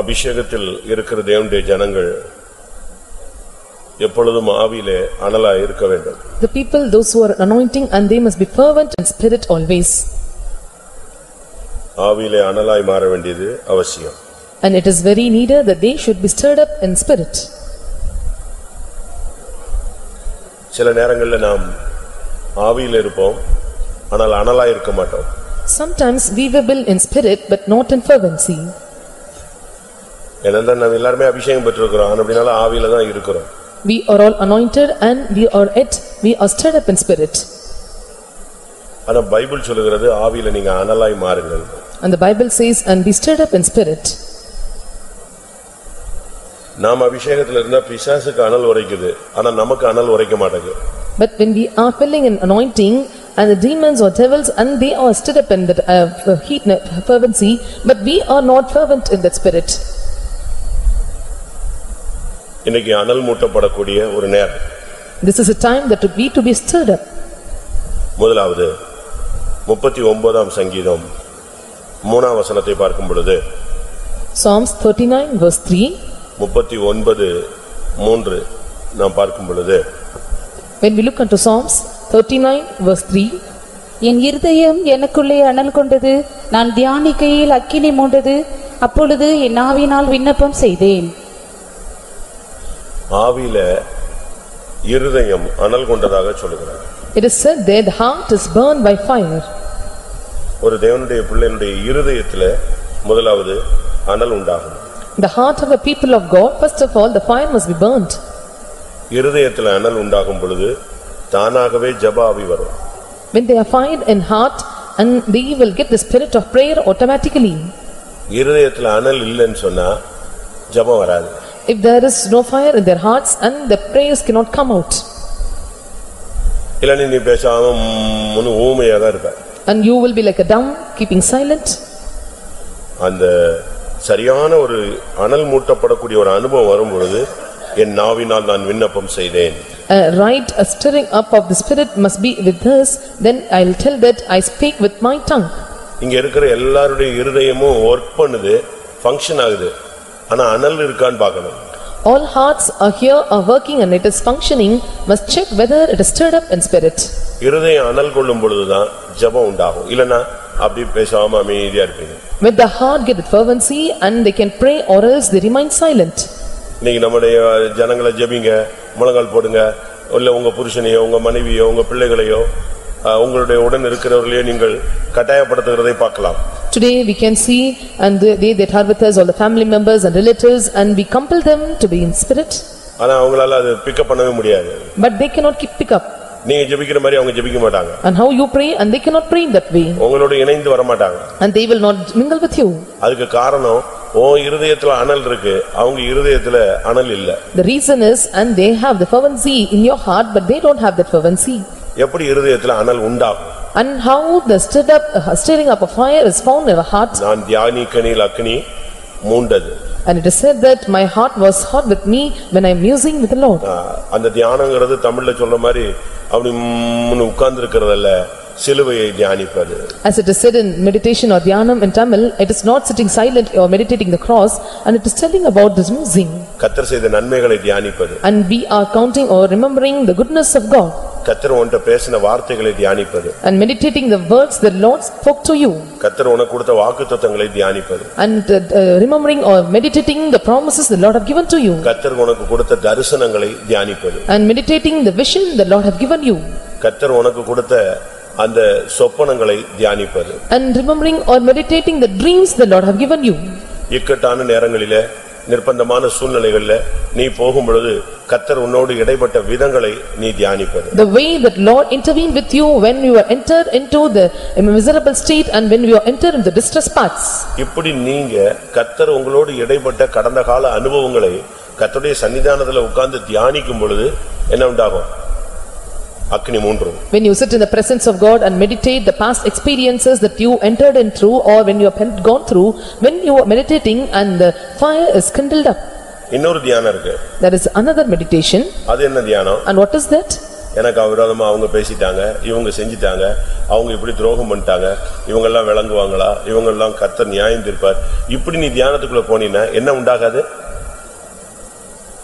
அபிஷேகத்தில் இருக்கிற தேவனுடைய ஜனங்கள் எப்பொழுதும் ஆவியிலே அனலா இருக்க வேண்டும் The people, those who are anointing and they must be fervent in spirit always. ஆவியிலே அனலாய் மாற வேண்டியது அவசியம் And it is very needed that they should be stirred up in spirit. சில நேரங்கள்ல நாம் ஆவியில் இருப்போம் ஆனால் அனலா இருக்க மாட்டோம் Sometimes we will in spirit but not in fervency. ஏனென்றால் நாம் எல்லாருமே அபிஷேகம் பெற்றிருக்கிறோம் அப்படினால ஆவியில தான் இருக்கிறோம் We are all anointed and we are yet, we are stirred up in spirit. ஆனா பைபிள் சொல்லுகிறது ஆவியில நீங்க அனலாய் மாறுங்கள் And the Bible says, "And be stirred up in spirit." நாம் அபிஷேகத்துல இருந்தா பிசாசுக்கு அனல் உரைக்குது ஆனா நமக்கு அனல் உரைக்க மாட்டேங்குது But when we are filling in anointing and the demons or devils and they are stirred up in that uh, heat uh, fervency, but we are not fervent in that spirit. இன்னைக்கு அனல் மூட்டப்படக்கூடிய ஒரு நேரம். This is a time that we to be stirred up. முதலாவது முப்பத்தி ஒன்பதாம் சங்கீதம் மூணாம் வசனத்தை பார்க்கும் பொழுது Psalms thirty-nine verse three, முப்பத்தி ஒன்பது மூன்று நாம் பார்க்கும் பொழுது when we look unto Psalms thirty-nine verse three, என் இருதயம் எனக்குள்ளே அனல் கொண்டது நான் தியானிக்கையில் அக்கினி மூண்டது அப்பொழுது என் ஆவினால் விண்ணப்பம் செய்தேன். ஆவியில இருதயம் அனல் கொண்டதாக சொல்லுகிறார் it is said there, the heart is burned by fire. ஒரு தேவனுடைய பிள்ளையினுடைய இருதயத்துல முதலாவது அனல் உண்டாகும் The heart of the people of God, first of all, the fire must be burnt. இருதயத்துல அனல் உண்டாகும் பொழுது தானாகவே ஜெப ஆவி வரும் When they are fired in heart and they will get the spirit of prayer automatically. இருதயத்துல அனல் இல்லைன்னு சொன்னா ஜெபம் வராது If there is no fire in their hearts and the prayers cannot come out. இல்ல நீ பேசாம ம்ம்னு ஊமையா தான் இருப்ப And you will be like a dumb, keeping silent. அந்த சரியான ஒரு அனல் மூட்டப்படக்கூடிய ஒரு அனுபவம் வரும் பொழுது என் நாவினால் நான் விண்ணப்பம் செய்தேன் A right, a stirring up of the spirit must be with us, then I'll tell that I speak with my tongue. இங்க இருக்கிற எல்லாருடைய இருதயமும் ஒர்க் பண்ணுது ஃபங்க்ஷன் ஆகுது ஆனா அனல் இருக்கான்னு பார்க்கணும் All hearts are here are working and it is functioning, must check whether it is stirred up in spirit. இருதயம் அனல் கொள்ளும் பொழுதுதான் ஜெபம் உண்டாகும் இல்லனா அப்படி பேசாம அமைதியா இருப்பீங்க When the heart get fervency and they can pray or else they remain silent. இன்னைக்கு நம்முடைய ஜனங்களை ஜெபிங்க முழங்கால் போடுங்க இல்ல உங்க புருஷனையோ உங்க மனைவியோ உங்க பிள்ளைகளையோ உங்களுடைய உடன் இருக்கிறவர்களையோ நீங்கள் கட்டாயப்படுத்துகிறதை பார்க்கலாம் Today we can see and they they that are with us, all the family members and relatives and we compel them to be in spirit. ஆனா அவங்களால அது பிக்கப் பண்ணவே முடியாது But they cannot keep pick up. நீங்க ஜெபிக்கிற மாதிரி அவங்க ஜெபிக்க மாட்டாங்க And how you pray and they cannot pray in that way. உங்களோட இணைந்து வர மாட்டாங்க And they will not mingle with you. அதுக்கு காரணம் உன் இருதயத்துல அனல் இருக்கு அவங்க இருதயத்துல அனல் இல்ல The reason is and they have the fervency in your heart but they don't have that fervency. எப்படி இருதயத்துல அனல் உண்டாகும் And how the stirred up, uh, stirring up of fire is found in our heart. நான் தியானிக்கனில் அக்னி மூண்டது And it is said that my heart was hot with me when I am musing with the Lord. ஆ, அந்த தியானங்கிறது தமிழ்ல சொல்ற மாதிரி அப்படி உட்கார்ந்து இருக்கிறதல்ல சிலுவையை தியானிப்பது As it is said in meditation or dhyanam in Tamil, it is not sitting silent or meditating the cross and it is telling about this musing. கத்தர் செய்த நன்மைகளை தியானிப்பது And we are counting or remembering the goodness of God கத்தர் உன்கிட்ட பேசின வார்த்தைகளை தியானிப்பது and meditating the words the Lord spoke to you. கத்தர் உனக்கு கொடுத்த வாக்குத்தத்தங்களை தியானிப்பது And uh, uh, remembering or meditating the promises the Lord have given to you. கத்தர் உனக்கு கொடுத்த தரிசனங்களை தியானிப்பது And meditating the vision the Lord have given you. கத்தர் உனக்கு கொடுத்த அந்த சொப்பனங்களை தியானிப்பது And remembering or meditating the dreams the Lord have given you. இக்கட்டான நேரங்களிலே நிர்பந்தமான சூழ்நிலைகளில நீ போகும் பொழுது கத்தர் உன்னோடு இடைப்பட்ட விதங்களை நீ தியானிப்பது The way that Lord intervened with you when you were entered into the miserable state and when you are entered into distress paths. இப்படி நீங்க கத்தர் உங்களோடு இடைப்பட்ட கடந்த கால அனுபவங்களை கத்தருடைய சன்னிதானத்துல உட்கார்ந்து தியானிக்கும் பொழுது என்ன உண்டாகும் அக்னி மூன்றும் When you sit in the presence of God and meditate the past experiences that you entered in through or when you have gone through, when you are meditating and the fire is kindled up. இன்னொரு தியானம் இருக்கு There is another meditation அது என்ன தியானம் and what is that? எனக்கு விரோதமா அவங்க பேசிட்டாங்க இவங்க செஞ்சிட்டாங்க அவங்க இப்படி துரோகம் பண்ணிட்டாங்க இவங்கெல்லாம் விளங்குவாங்களா இவங்கெல்லாம் கர்த்தர் நியாயம் தீர்ப்பார் இப்படி நீ தியானத்துக்குள்ள போனீன்னா என்ன உண்டாகாது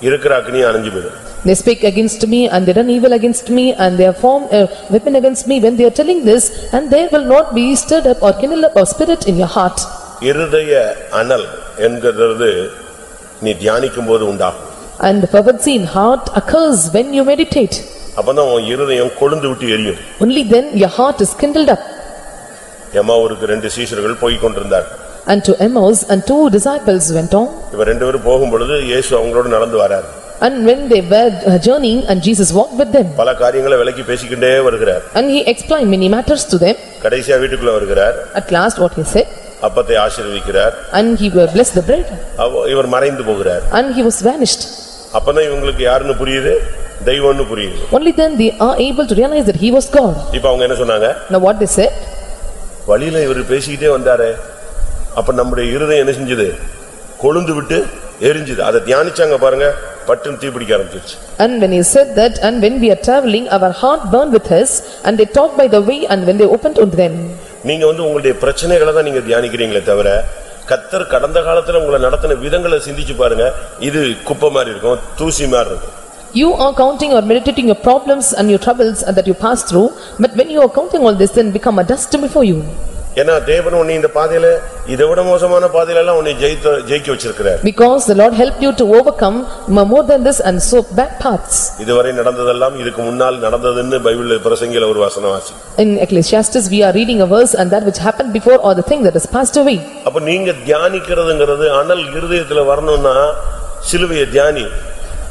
இருக்கிற அக்னியும் அணைஞ்சு போயிடும் They speak against me and they done evil against me and they have formed a weapon against me when they are telling this and there will not be stirred up or kindled up or spirit in your heart. இருதய அனல் என்கிறது நீ தியானிக்கும் போது உண்டாகும் And the fervency in heart occurs when you meditate. அப்பதான் உன் இருதயம் கொழுந்து விட்டு எரியும் Only then your heart is kindled up. எம்மாவூருக்கு ரெண்டு சீஷர்கள் போய் கொண்டிருந்தார் And to Emmaus and two disciples went on. இவ ரெண்டு பேரும் போகும் பொழுது இயேசு அவங்களோட நடந்து வரார் And when they were journeying and Jesus walked with them. பல காரியங்களை விலக்கி பேசிக்கிட்டே வருகிறார் And he explained many matters to them. கடைசியா வீட்டுக்குள்ள வருகிறார் At last what he said, அப்பத்தை ஆசீர்வதிக்கிறார் and he blessed the bread அவ- இவர் மறைந்து போகிறார் and he was vanished. அப்பதான் இவங்களுக்கு யாருன்னு புரியுது தெய்வம்னு புரியுது Only then they are able to realize that he was God. இப்ப அவங்க என்ன சொன்னாங்க Now what they said? வழியில இவர் பேசிக்கிட்டே வந்தாரே அப்ப நம்முடைய இருதயம் என்ன செஞ்சது கொழுந்து விட்டு எரிஞ்சுது அதை தியானிச்சாங்க பாருங்க பட்டுன்னு தீப்பிடிக்க ஆரம்பிச்சிருச்சு And when he said that, and when we are travelling, our heart burned with his, and they talked by the way, and when they opened unto them. நீங்க வந்து உங்களுடைய பிரச்சனைகளை தான் நீங்க தியானிக்கிறீங்களே தவிர கத்தர் கடந்த காலத்துல உங்களை நடத்தின விதங்களை சிந்திச்சு பாருங்க இது குப்பை மாதிரி இருக்கும் தூசி மாதிரி இருக்கும் You are counting or meditating your problems and your troubles that you pass through, but when you are counting all this, then become a dust before you. ஏன்னா தேவன் உன்னை இந்த பாதையில இதை விட மோசமான பாதையில எல்லாம் உன்னை ஜெயித்த ஜெயிக்க வச்சிருக்கிறார். Because the Lord helped you to overcome more than this and so bad paths. இதுவரை நடந்ததெல்லாம் இதுக்கு முன்னால் நடந்ததுன்னு பைபிள் பிரசங்கில ஒரு வசனம் வாசி In Ecclesiastes, we are reading a verse, and that which happened before or the thing that has passed away. அப்ப நீங்க தியானிக்கிறதுங்கிறது அனல் இருதயத்துல வரணும்னா சிலுவையை தியானி.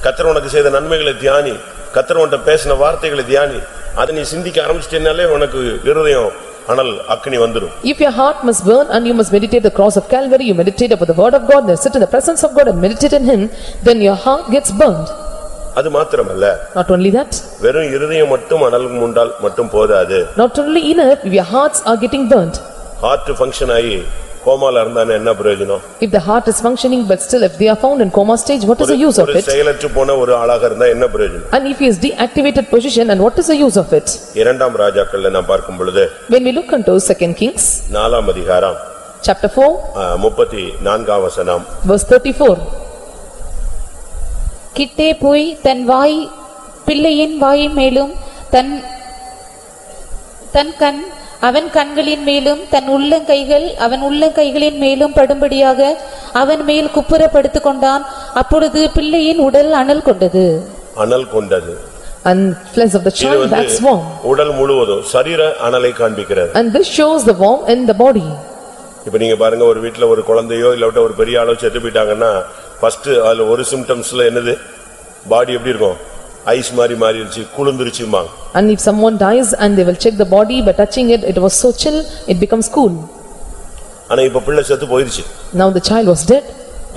கத்தர் உனக்கு செய்த நன்மைகளை தியானி. கத்தர் உன்கிட்ட பேசின வார்த்தைகளை தியானி. அதை நீ சிந்திக்க ஆரம்பிச்சிட்டேனாலே உனக்கு இருதயம் அனல் அக்னி வந்துடும் If your heart must burn and you must meditate the cross of Calvary, you meditate upon the word of God, then sit in the presence of God and meditate in him, then your heart gets burned. அது மாத்திரமல்ல Not only that, வெறும் இருதயம் மட்டும் அனல் முண்டால் மட்டும் போதாது not only enough, if your hearts are getting burnt. Heart function ஆகி கோமால இருந்தானே என்ன பிரயோஜனம் If the heart is functioning but still if they are found in coma stage, what is the use of ஒரு it? செயலற்று போன ஒரு ஆளாக இருந்தா என்ன பிரயோஜனம் And if he is deactivated position and what is the use of it? இரண்டாம் ராஜாக்கள்ல நான் பார்க்கும் பொழுது When we look into second Kings, நாலாம் அதிகாரம் chapter four, ஆ, முப்பத்தி நான்காம் வசனம் verse thirty-four. கிட்டே போய் தன் வாய் பிள்ளையின் வாயின் மேலும் தன் தன் கண் அவன் கண்களின் மேலும் தன் உள்ளங்கைகள் அவன் உள்ளங்கைகளின் மேலும் படும்படியாக அவன் மேல் குப்புற படுத்துக் கொண்டான். அப்பொழுது பிள்ளையின் உடல் அனல் கொண்டது. அனல் கொண்டது. And flesh of the இது child வந்து waxed warm. உடல் முழுவதும் சரீர அனலை காண்பிக்கிறது. And this shows the warm in the body. இப்ப நீங்க பாருங்க ஒரு வீட்ல ஒரு குழந்தையோ இல்லாட்ட ஒரு பெரிய ஆளோ செத்து போயிட்டாங்கன்னா ஃபர்ஸ்ட் அதுல ஒரு சிம்டம்ஸ்ல என்னது? பாடி எப்படி இருக்கும்? ஐஸ் மாதிரி மாறிடுச்சு குளிர்ந்துருச்சுமாங்க And if someone dies and they will check the body by touching it, it was so chill, it becomes cool. ஆனா இப்ப பிள்ளை செத்து போயிருச்சு Now the child was dead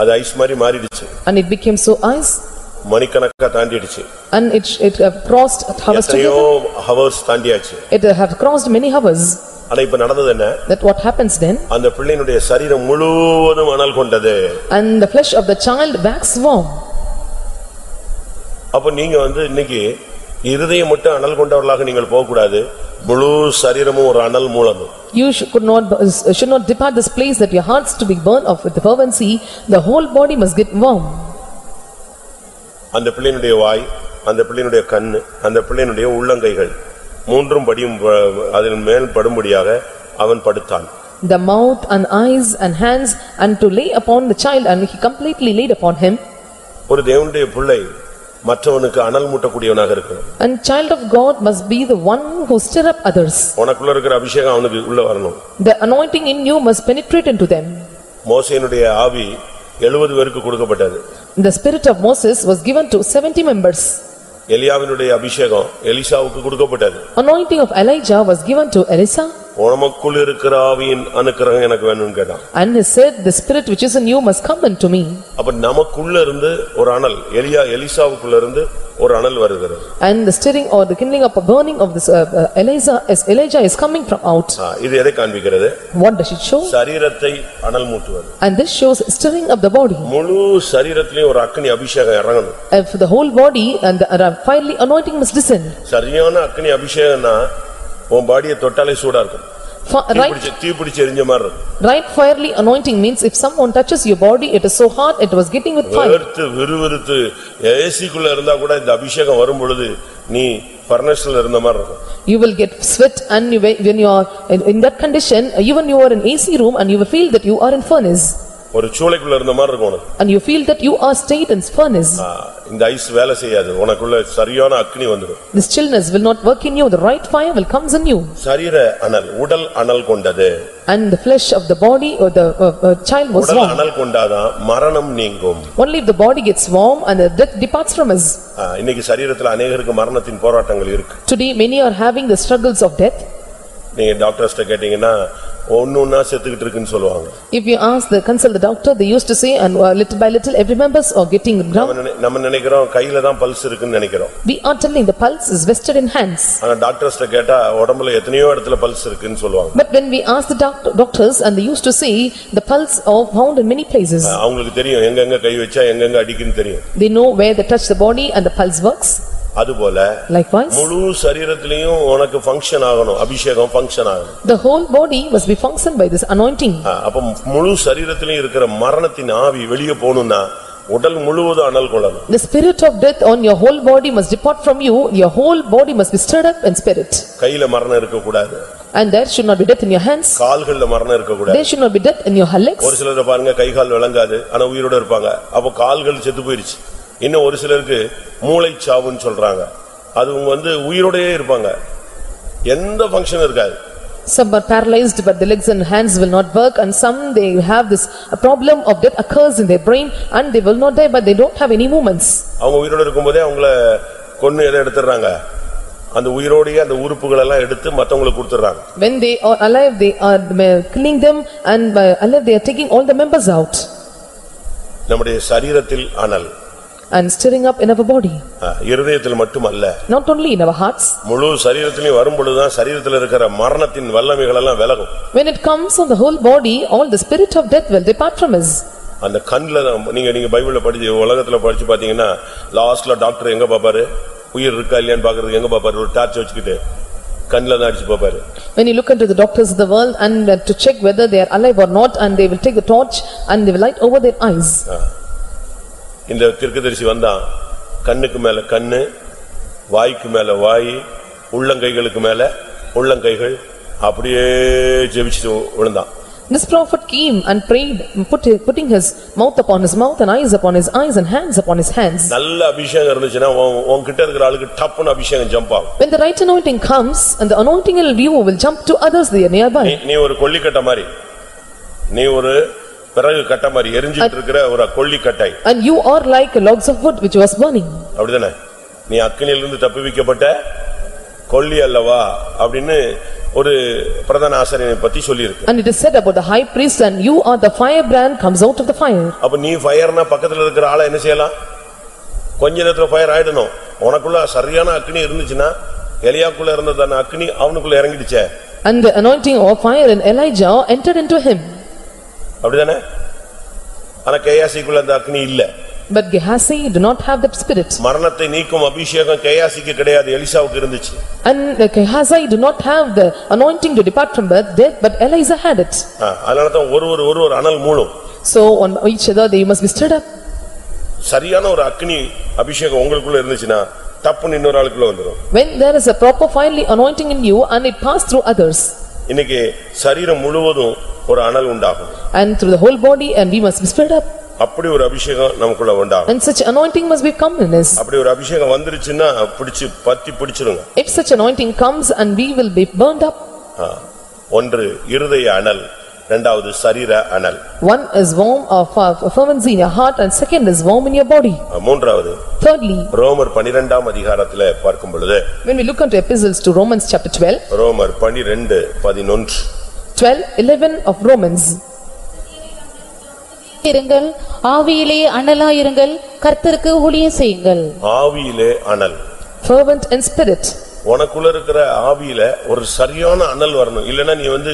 அது ஐஸ் மாதிரி மாறிடுச்சு and it became so ice மணிக்கணக்கா தாண்டிடுச்சு and it it have crossed hours எத்தனையோ together. Hours தாண்டியாச்சு It have crossed many hours. ஆனா இப்ப நடந்தது என்ன That what happens then? அந்த பிள்ளையினுடைய சரீரம் முழுவதும் அனல் கொண்டது And the flesh of the child waxed warm. அப்ப நீங்க வந்து இன்னைக்கு இருதயம் மட்டும் அனல் கொண்டவர்களாக நீங்கள் போகக்கூடாது முழு சரீரமும் ஒரு அனல் மூலம் You should could not, should not depart this place that your hearts to be burned of with the fervency, the whole body must get warm. அந்த பிள்ளையினுடைய வாய் அந்த பிள்ளையினுடைய கண்ணு அந்த பிள்ளையினுடைய உள்ளங்கைகள் மூன்றும் படியும் அதன் மேல் படும்படியாக அவன் படுத்தான் The mouth and eyes and hands and to lay upon the child and he completely laid upon him. ஒரு தேவனுடைய பிள்ளை மற்றவனுக்கு அனல் மூட்டக்கூடியவனாக இருக்கணும் And child of God must be the one who stir up others. உனக்குள்ள இருக்கிற அபிஷேகம் அவனுக்கு உள்ள வரணும் The anointing in you must penetrate into them. மோசேனுடைய ஆவி எழுபது பேருக்கு கொடுக்கப்பட்டது The spirit of Moses was given to seventy members. எலியாவினுடைய அபிஷேகம் எலிசாவுக்கு கொடுக்கப்பட்டது Anointing of Elijah was given to Elisa. உனக்குள் இருக்கிற ஆவியின் அனுக்கிரகம் எனக்கு வேணும்னு கேட்டான் And he said, "The spirit which is in you must come into me." அப்ப நமக்குள்ள இருந்து ஒரு அனல் எலியா எலிசாவுக்குள்ள இருந்து ஒரு அனல் வருகிறது And the stirring or the kindling up a burning of this uh, uh, Elijah, as Elijah is coming from out. ஆ, இது எதை காண்பிக்கிறது What does it show? சரீரத்தை அனல் மூட்டுவது And this shows stirring of the body. முழு சரீரத்திலையும் ஒரு அக்னி அபிஷேகம் இறங்கணும் for the whole body and the uh, fiery anointing must descend. சரியான அக்னி அபிஷேகம்னா உன் பாடியை தொட்டாலே சூடா இருக்கும் Fi- தீ Right பிடிச்சு தீ பிடிச்சு எரிஞ்ச மாதிரி இருக்கும் Right fierely anointing means if someone touches your body, it is so hot, it was getting with fire. வேர்த்து விறுவிறுத்து ஏசிக்குள்ள இருந்தா கூட இந்த அபிஷேகம் வரும் பொழுது நீ பர்னஸ்ல இருந்த மாதிரி இருக்கும் You will get sweat and you- when you are in in that condition, even you are in AC room and you will feel that you are in furnace. ஒரு சூளைக்குள்ள இருந்த மாதிரி இருக்கும் உனக்கு And you feel that you are stayed in furnace. ஆ, இந்த ice வேலை செய்யாது உனக்குள்ள சரியான அக்னி வந்துடும் This chillness will not work in you, the right fire will comes in you. சரீர அனல் உடல் அனல் கொண்டது And the flesh of the body or the uh, uh, child was உடல் warm. அனல் கொண்டாதான் மரணம் நீங்கும் Only if the body gets warm and the death departs from us. ஆ, இன்னைக்கு சரீரத்துல அநேகருக்கு மரணத்தின் போராட்டங்கள் இருக்கு Today, many are having the struggles of death. நீங்க டாக்டர்ஸ்ட கேட்டீங்கன்னா ஒன்னொன்னா செத்துக்கிட்டு இருக்குன்னு சொல்லுவாங்க If you ask the, consult the doctor, they used to say, and uh, little by little, every members are getting நம்ம ground. நினை- நம்ம நினைக்கிறோம் கையில தான் பல்ஸ் இருக்குன்னு நினைக்கிறோம் We are telling the pulse is vested in hands. ஆனா டாக்டர்ஸ்ட கேட்டா உடம்புல எத்தனையோ இடத்துல பல்ஸ் இருக்குன்னு சொல்லுவாங்க But when we ask the doc- doctors, and they used to say, the pulse are found in many places. அவங்களுக்கு தெரியும் எங்கெங்க கை வச்சா எங்கெங்க அடிக்குன்னு தெரியும் They know where they touch the body and the pulse works. அதுபோல Likewise, முழு சரீரத்திலையும் உனக்கு function ஆகணும் அபிஷேகம் ஃபங்க்ஷன் ஆகணும் the whole body must be functioned by this anointing. அப்ப முழு சரீரத்திலையும் இருக்கிற மரணத்தின் ஆவி வெளியே போகணும்னா உடல் முழுவதும் அனல் கொள்ளணும் The spirit of death on your whole body must depart from you, your whole body must be stirred up in spirit. கையில மரணம் இருக்கக்கூடாது And there should not be death in your hands, கால்கள்ல மரணம் இருக்கக்கூடாது there should not be death in your legs. ஒரு சிலரை பாருங்க கை கால் விளங்காது ஆனா உயிரோட இருப்பாங்க அப்ப கால்கள் செத்து போயிருச்சு இன்னும் ஒரு சிலருக்கு மூளைச்சாவுன்னு சொல்றாங்க அது அவங்க வந்து உயிரோடயே இருப்பாங்க எந்த ஃபங்க்ஷன் இருக்காது Some are paralyzed but the legs and hands will not work and some they have this a problem of death occurs in their brain and they will not die but they don't have any movements. அவங்க உயிரோட இருக்கும்போதே அவங்கள கொன்னு எதை எடுத்துறாங்க அந்த உயிரோடயே அந்த உறுப்புகள் எல்லாம் எடுத்து மத்தவங்களுக்கு கொடுத்துறாங்க When they are alive, they are uh, killing them and alive they are taking all the members out நம்முடைய சரீரத்தில் அனல் and stirring up in our body. ஆ, இருதயத்தில் மட்டுமல்ல Not only in our hearts, முழு சரீரத்திலையும் வரும்பொழுதுதான் சரீரத்தில் இருக்கிற மரணத்தின் வல்லமைகள் எல்லாம் விலகும் when it comes on the whole body, all the spirit of death will depart from us. அந்த கண்ல தான் நீங்க நீங்க பைபிள்ல படிச்சு உலகத்துல படிச்சு பாத்தீங்கன்னா லாஸ்ட்ல டாக்டர் எங்க பாப்பாரு உயிர் இருக்கா இல்லையான்னு பாக்குறதுக்கு எங்க பாப்பாரு ஒரு டார்ச் வச்சுக்கிட்டு கண்ல தான் அடிச்சு பாப்பாரு When you look into the doctors of the world and uh, to check whether they are alive or not and they will take the torch and they will light over their eyes. இந்த தீர்க்கதரிசி வந்தான் கண்ணுக்கு மேல கண்ணு வாய்க்கு மேல வாய் உள்ளங்கைகளுக்கு மேல உள்ளங்கைகள் அப்படியே ஜெபிச்சுட்டு விழுந்தான் This prophet came and prayed, put- putting his mouth upon his mouth and eyes upon his eyes and hands upon his hands. நல்ல அபிஷேகம் இருந்துச்சுன்னா உன்- உன்கிட்ட இருக்கிற ஆளுக்கு டப்புன்னு அபிஷேகம் ஜம்ப் ஆகும் When the right anointing comes and the anointing will you will jump to others நீ nearby. நீ ஒரு கொல்லிக்கட்டை மாதிரி நீ ஒரு பிறகு கட்டை மாதிரி எரிஞ்சிட்டு இருக்கிற ஒரு கொல்லிக்கட்டை And you are like logs of wood which was burning. அப்படிதானே? நீ அக்கினியிலிருந்து தப்புவிக்கப்பட்ட கொல்லி அல்லவா? அப்படின்னு ஒரு பிரதான ஆசிரியனை பத்தி சொல்லியிருக்கு. And it is said about the high priest and you are the firebrand comes out of the fire. அப்ப நீ ஃபயர்னா பக்கத்துல இருக்கிற ஆளை என்ன செய்யலாம்? கொஞ்ச நேரத்துல ஃபயர் ஆயிடணும். உனக்குள்ள சரியான அக்னி இருந்துச்சுன்னா எலியாக்குள்ள இருந்த அக்னி அவனுக்குள்ள இறங்கிடுச்சே. And the anointing of fire in Elijah entered into him. அப்படிதானே ஆனா கேயாசிக்குள்ள அந்த அக்னி இல்ல But Gehazi do not have that spirit. மரணத்தை நீக்கும் அபிஷேகம் கேயாசிக்கு கிடையாது எலிசாவுக்கு இருந்துச்சு And Gehazi do not have the anointing to depart from birth, death, but Eliza had it. ஆ, அதனாலதான் ஒரு ஒரு ஒரு ஒரு அனல் மூலம் So on each other they must be stirred up. சரியான ஒரு அக்னி அபிஷேகம் உங்களுக்குள்ள இருந்துச்சுன்னா டப்புன்னு இன்னொரு ஆளுக்குள்ள வந்துரும் When there is a proper fiery anointing in you and it pass through others. இன்னைக்கு சரீரம் முழுவதும் ஒரு அனல் உண்டாகும் And through the whole body and we must be stirred up. அப்படி ஒரு அபிஷேகம் நமக்குள்ள உண்டாகும் And such anointing must be come in us. அப்படி ஒரு அபிஷேகம் வந்துருச்சுன்னா பிடிச்சு பத்தி பிடிச்சிருங்க If such anointing comes and we will be burned up. ஒன்று இருதய அனல் இரண்டாவது சரீர அனல் One is warm of uh, fervency in your heart and second is warm in your body. மூன்றாவது Thirdly, ரோமர் பனிரெண்டாம் அதிகாரத்துல பார்க்கும் பொழுது when we look into epistles to Romans chapter 12, ரோமர் பனிரெண்டு பதினொன்று 12, 11 of Romans. இருங்கள் ஆவியிலே அனலாயிருங்கள் கர்த்தருக்கு ஊழியம் செய்யுங்கள் ஆவியிலே அனல் fervent in spirit. உனக்குள்ள இருக்கிற ஆவியில ஒரு சரியான அனல் வரணும் இல்லன்னா நீ வந்து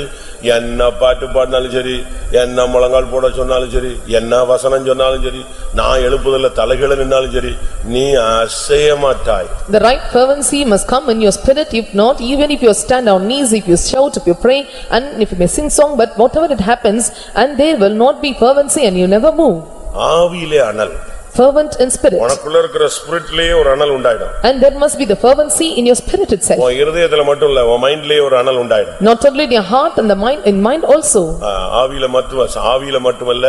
என்ன பாட்டு பாடினாலும் சரி என்ன முழங்கால் போட சொன்னாலும் சரி என்ன வசனம் சொன்னாலும் சரி நான் எழுப்புதல்ல தலைகளை நின்னாலும் சரி நீ அசைய மாட்டாய் The right fervency must come in your spirit, if not, even if you stand on knees, if you shout, if you pray, and if you may sing song, but whatever it happens, and there will not be fervency and you never move. ஆவியிலே அனல் Fervent in spirit. உனக்குள்ள இருக்கிற ஸ்பிரிட்லயே ஒரு அனல் உண்டாயிடும் And there must be the fervency in your spirit itself. உன் இருதயத்துல மட்டும் இல்ல உன் மைண்ட்லயே ஒரு அனல் உண்டாயிடும் Not only in your heart and the mind, in mind also. ஆ, ஆவியில மட்டும் ஆவியில மட்டுமல்ல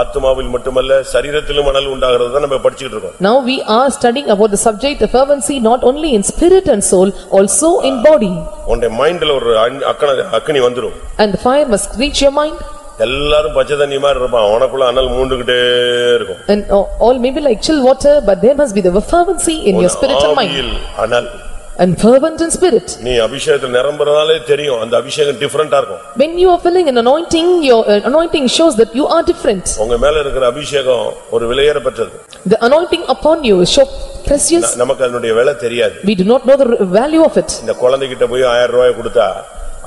ஆத்மாவில் மட்டுமல்ல சரீரத்திலும் அனல் உண்டாகிறது தான் நம்ம படிச்சுட்டு இருக்கோம் Now we are studying about the subject of fervency not only in spirit and soul, also in body. உன்னுடைய மைண்ட்ல ஒரு அன்- அக்கன அக்கினி வந்துரும் And the fire must reach your mind, எல்லாரும் பச்சை தண்ணி மாதிரி இருப்பான் உனக்குள்ள அனல் மூண்டுகிட்டே இருக்கும் and uh, all may be like chill water, but there must be the fervency in your spirit and mind. ஆவியில் அனல் And fervent in spirit. நீ அபிஷேகத்தில் நிரம்புறதாலே தெரியும் அந்த அபிஷேகம் டிஃபரெண்டா இருக்கும் When you are filling an anointing, your uh, anointing shows that you are different. உங்க மேல இருக்கிற அபிஷேகம் ஒரு விலையேற பெற்றது The anointing upon you is so precious, ந- நமக்கு அதனுடைய விலை தெரியாது we do not know the r- value of it. இந்த குழந்தைகிட்ட போய் ஆயிரம் ரூபாய் கொடுத்தா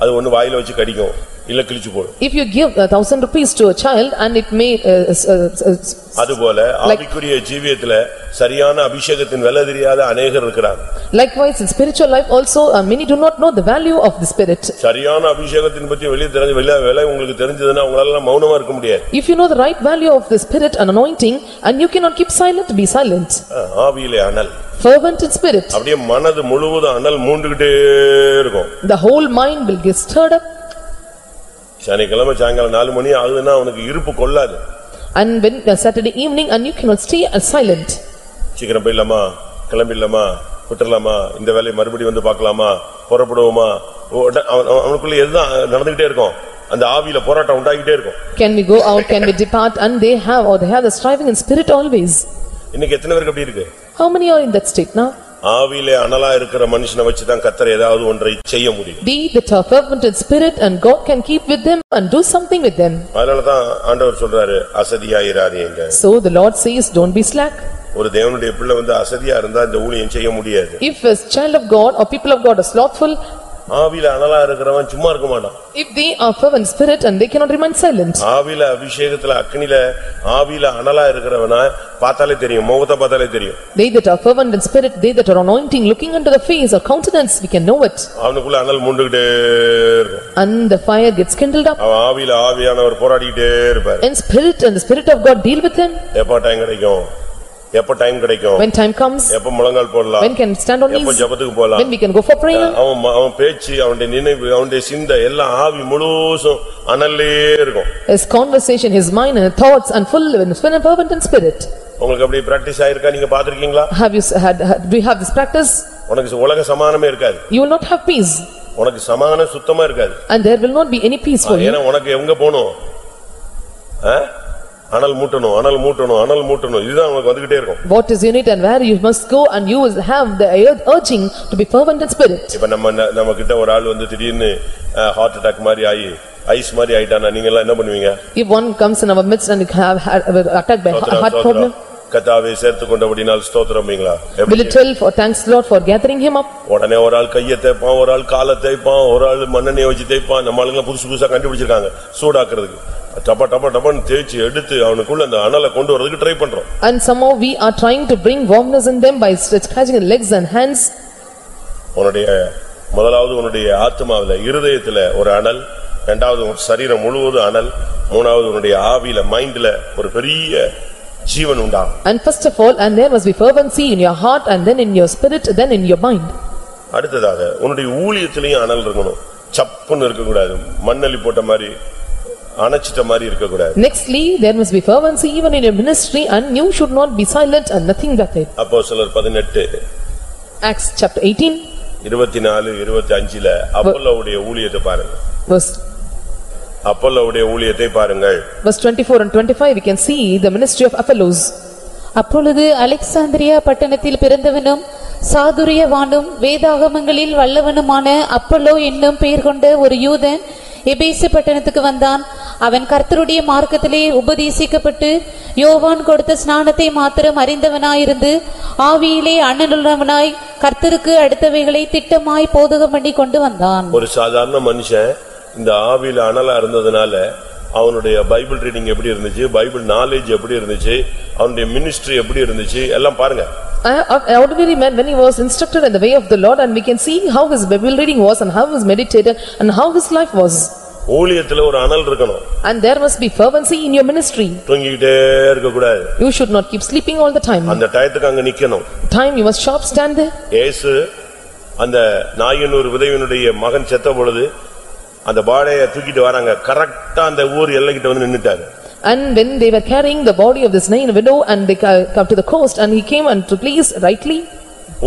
அது ஒண்ணு வாயில வச்சு கடிக்கும் இல்ல கிழிச்சு போடும் If you give a thousand rupees to a child and it may, uh, s- uh, s- அதுபோல ஆவிக்குரிய ஜீவியத்துல சரியான அபிஷேகத்தின் விலை தெரியாத அநேகர் இருக்கிறாங்க likewise in spiritual life also, uh, many do not know the value of the spirit. சரியான அபிஷேகத்தின் பத்தி வெளியே தெரிஞ்ச வெளிய விலை உங்களுக்கு தெரிஞ்சதுன்னா உங்களால மௌனமா இருக்க முடியாது If you know the right value of the spirit and anointing and you cannot keep silent, be silent. அஹ், ஆவியிலே அனல் Fervent in spirit, அப்படியே மனது முழுவதும் அனல் மூண்டுகிட்டே இருக்கும் the whole mind will get stirred up சனிக்கிழமை சாயங்காலம் நாலு மணி ஆகுதுன்னா அவனுக்கு இருப்பு கொள்ளாது. And when uh, Saturday evening and you cannot stay uh, silent. சீக்கிரம் போயிடலாமா? கிளம்பிடலாமா? விட்டுறலாமா? இந்த வேலையை மறுபடியும் வந்து பார்க்கலாமா? புறப்படுவோமா? உட- அவன்- அவன்- அவனுக்குள்ள எதுதான் நடந்துகிட்டே இருக்கும். அந்த ஆவியில போராட்டம் உண்டாகிட்டே இருக்கும். Can we go out, can we depart? And they have or they have the striving in spirit always. இன்னைக்கு எத்தனை பேருக்கு அப்படி இருக்கு? How many are in that state now? ஆவியிலே அனலா இருக்கிற மனுஷனை வச்சுதான் கத்தர் ஏதாவது ஒன்றை செய்ய முடியும் They that are fervent in spirit and God can keep with them and do something with them. அதனாலதான் ஆண்டவர் சொல்றாரு அசதியாயிராதீங்க So the Lord says, don't be slack. ஒரு தேவனுடைய பிள்ளை வந்து அசதியா இருந்தா இந்த ஊழியம் செய்ய முடியாது If a child of God or people of God are slothful, ஆவியில அனலா இருக்கிறவன் சும்மா இருக்க மாட்டான் if they are fervent spirit and they cannot remain silent. ஆவியில அபிஷேகத்துல அக்னில ஆவியில அனலா இருக்கிறவனா பார்த்தாலே தெரியும் முகத்தை பார்த்தாலே தெரியும் They that are fervent in spirit, they that are anointing, looking into the face or countenance, we can know it. அவனுக்குள்ள அனல் மூண்டுகிட்டே இருக்கும் And the fire gets kindled up. அவன் ஆவியில ஆவியானவர் போராடிக்கிட்டே இருப்பார் In spirit and the spirit of God deal with him. எப்ப time கிடைக்கும் எப்ப டைம் கிடைக்கும் When time comes, எப்ப முழங்கால் போடலாம் when can stand on எப்ப knees, ஜெபத்துக்கு போலாம் when we can go for prayer. அவன் ம- அவன் பேச்சு அவனுடைய நினைவு அவனுடைய சிந்தை எல்லாம் ஆவி முழுசும் அனல்லே இருக்கும் His conversation, his mind and thoughts and full and fervent in spirit. உங்களுக்கு அப்படி பிராக்டிஸ் ஆயிருக்கா நீங்க பாத்திருக்கீங்களா Have you s- had, had- do you have this practice? உனக்கு உலக சமாதானமே இருக்காது You will not have peace உனக்கு சமாதானம் சுத்தமா இருக்காது and there will not be any peace for you. ஏன்னா உனக்கு எங்க போகணும் ஆ? அனல் மூட்டணும் அனல் மூட்டணும் அனல் மூட்டணும் இதுதான் உனக்கு வந்துகிட்டே இருக்கும் What is unit and where you must go and you will have the ur- urging to be fervent in spirit. இப்ப நம்ம ந- நம்ம கிட்ட ஒரு ஆள் வந்து திடீர்னு ஹார்ட் அட்டாக் மாதிரி ஆகி ஐஸ் மாதிரி ஆயிட்டானா நீங்க எல்லாம் என்ன பண்ணுவீங்க If one comes in our midst and you have had uh, attacked by ஸ்தோத்திரம், heart ஸ்தோத்திரம். problem, கத்தாவை சேர்த்து கொண்டபடினால் ஸ்தோத்திரம்பீங்களா will you tell for thanks Lord for gathering him up? உடனே ஒரு ஆள் கையை தேய்ப்பான் ஒரு ஆள் காலை தேய்ப்பான் ஒரு ஆள் மண்ணெண்ணெய் வச்சு தேய்ப்பான். நம்ம ஆளுங்க புதுசு புதுசா கண்டுபிடிச்சிருக்காங்க. சூடாக்குறதுக்கு. டப்பா டப்பா டப்பான்னு தேய்ச்சி எடுத்து அவனுக்குள்ள அந்த அனலை கொண்டு வரதுக்கு ட்ரை பண்றோம். And somehow we are trying to bring warmness in them by scratching the legs and hands. உன்னுடைய முதலாவது உன்னுடைய ஆத்மாவில இருதயத்துல ஒரு அனல் இரண்டாவது உன் சரீரம் முழுவதும் அனல் மூணாவது உன்னுடைய ஆவியில மைண்ட்ல ஒரு பெரிய ஜீவன் உண்டாகும் And first of all, and there must be fervency in your heart and then in your spirit, then in your mind. அடுத்ததாக உன்னுடைய ஊழியத்திலையும் அனல் இருக்கணும் சப்புன்னு இருக்கக்கூடாது மண்ணலி போட்ட மாதிரி அணைச்சிட்ட மாதிரி இருக்கக்கூடாது Nextly, there must be fervency even in your ministry and you should not be silent and nothing but it. அப்போ சிலர் பதினெட்டு Acts chapter 18, இருபத்தி நாலு இருபத்தி அஞ்சுல அப்போல்லோவுடைய ஊழியத்தை பாருங்க verse அப்பல்லோவுடைய ஊழியத்தை பாருங்கள். Verse twenty-four and twenty-five, we can see the ministry of Apollos. அப்பொழுது அலெக்சாந்திரியா பட்டணத்தில் பிறந்தவனும் சாதுரியவானும் வேதாகமங்களில் வல்லவனுமான அப்பல்லோ என்னும் பெயர் கொண்ட ஒரு யூதன் எபேசு பட்டணத்துக்கு வந்தான். அவன் கர்த்தருடைய மார்க்கத்திலே உபதேசிக்கப்பட்டு யோவான் கொடுத்த ஸ்நானத்தை மாத்திரம் அறிந்தவனாயிருந்து ஆவியிலே அண்ணனுள்ளவனாய் கர்த்தருக்கு அடுத்தவைகளை திட்டமாய் போதகம் பண்ணி கொண்டு வந்தான். ஒரு சாதாரண மனுஷன் இந்த ஆவியில அனலா இருந்ததுனால அவனுடைய பைபிள் ரீடிங் எப்படி இருந்துச்சு பைபிள் நாலேஜ் எப்படி இருந்துச்சு அவனுடைய மினிஸ்ட்ரி எப்படி இருந்துச்சு எல்லாம் பாருங்க ordinary man, when he was instructed in the way of the Lord, and we can see how his Bible reading was and how his meditated and how his life was. ஊழியத்துல ஒரு அனல் இருக்கணும் And there must be fervency in your ministry. தூங்கிக்கிட்டே இருக்கக்கூடாது You should not keep sleeping all the time. அந்த டயத்துக்கு அங்க நிக்கணும் Time you must sharp stand there. இயேசு அந்த நாயனூர் விதவினுடைய மகன் செத்த பொழுது அந்த பாடையை தூக்கிட்டு வராங்க கரெக்டா அந்த ஊர் எல்லைக்கிட்ட வந்து நின்னுட்டாரு And when they were carrying the body of this Nain widow and they ca- come to the coast and he came and to place rightly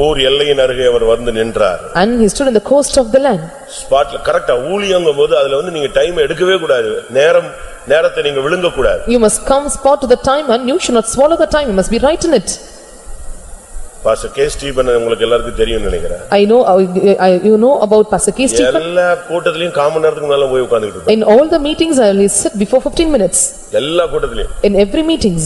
ஊர் எல்லையின் அருகே அவர் வந்து நின்றார் and he stood in the coast of the land. ஸ்பாட்ல கரெக்டா ஊழியங்கும் போது அதுல வந்து நீங்க டைம் எடுக்கவே கூடாது நேரம் நேரத்தை நீங்க விழுங்க கூடாது You must come spot to the time and you should not swallow the time, you must be right in it. Pastor K Stephen உங்களுக்கு எல்லாருக்கும் தெரியும்னு நினைக்கிறேன். I know, I- I- you know about Pastor K. Stephen. எல்லா கூட்டத்திலயும் common நேரத்துக்கு மேல போய் உட்கார்ந்துட்டு இருப்பேன். In all the meetings, I will sit before fifteen minutes, எல்லா கூட்டத்திலயும். In every meetings.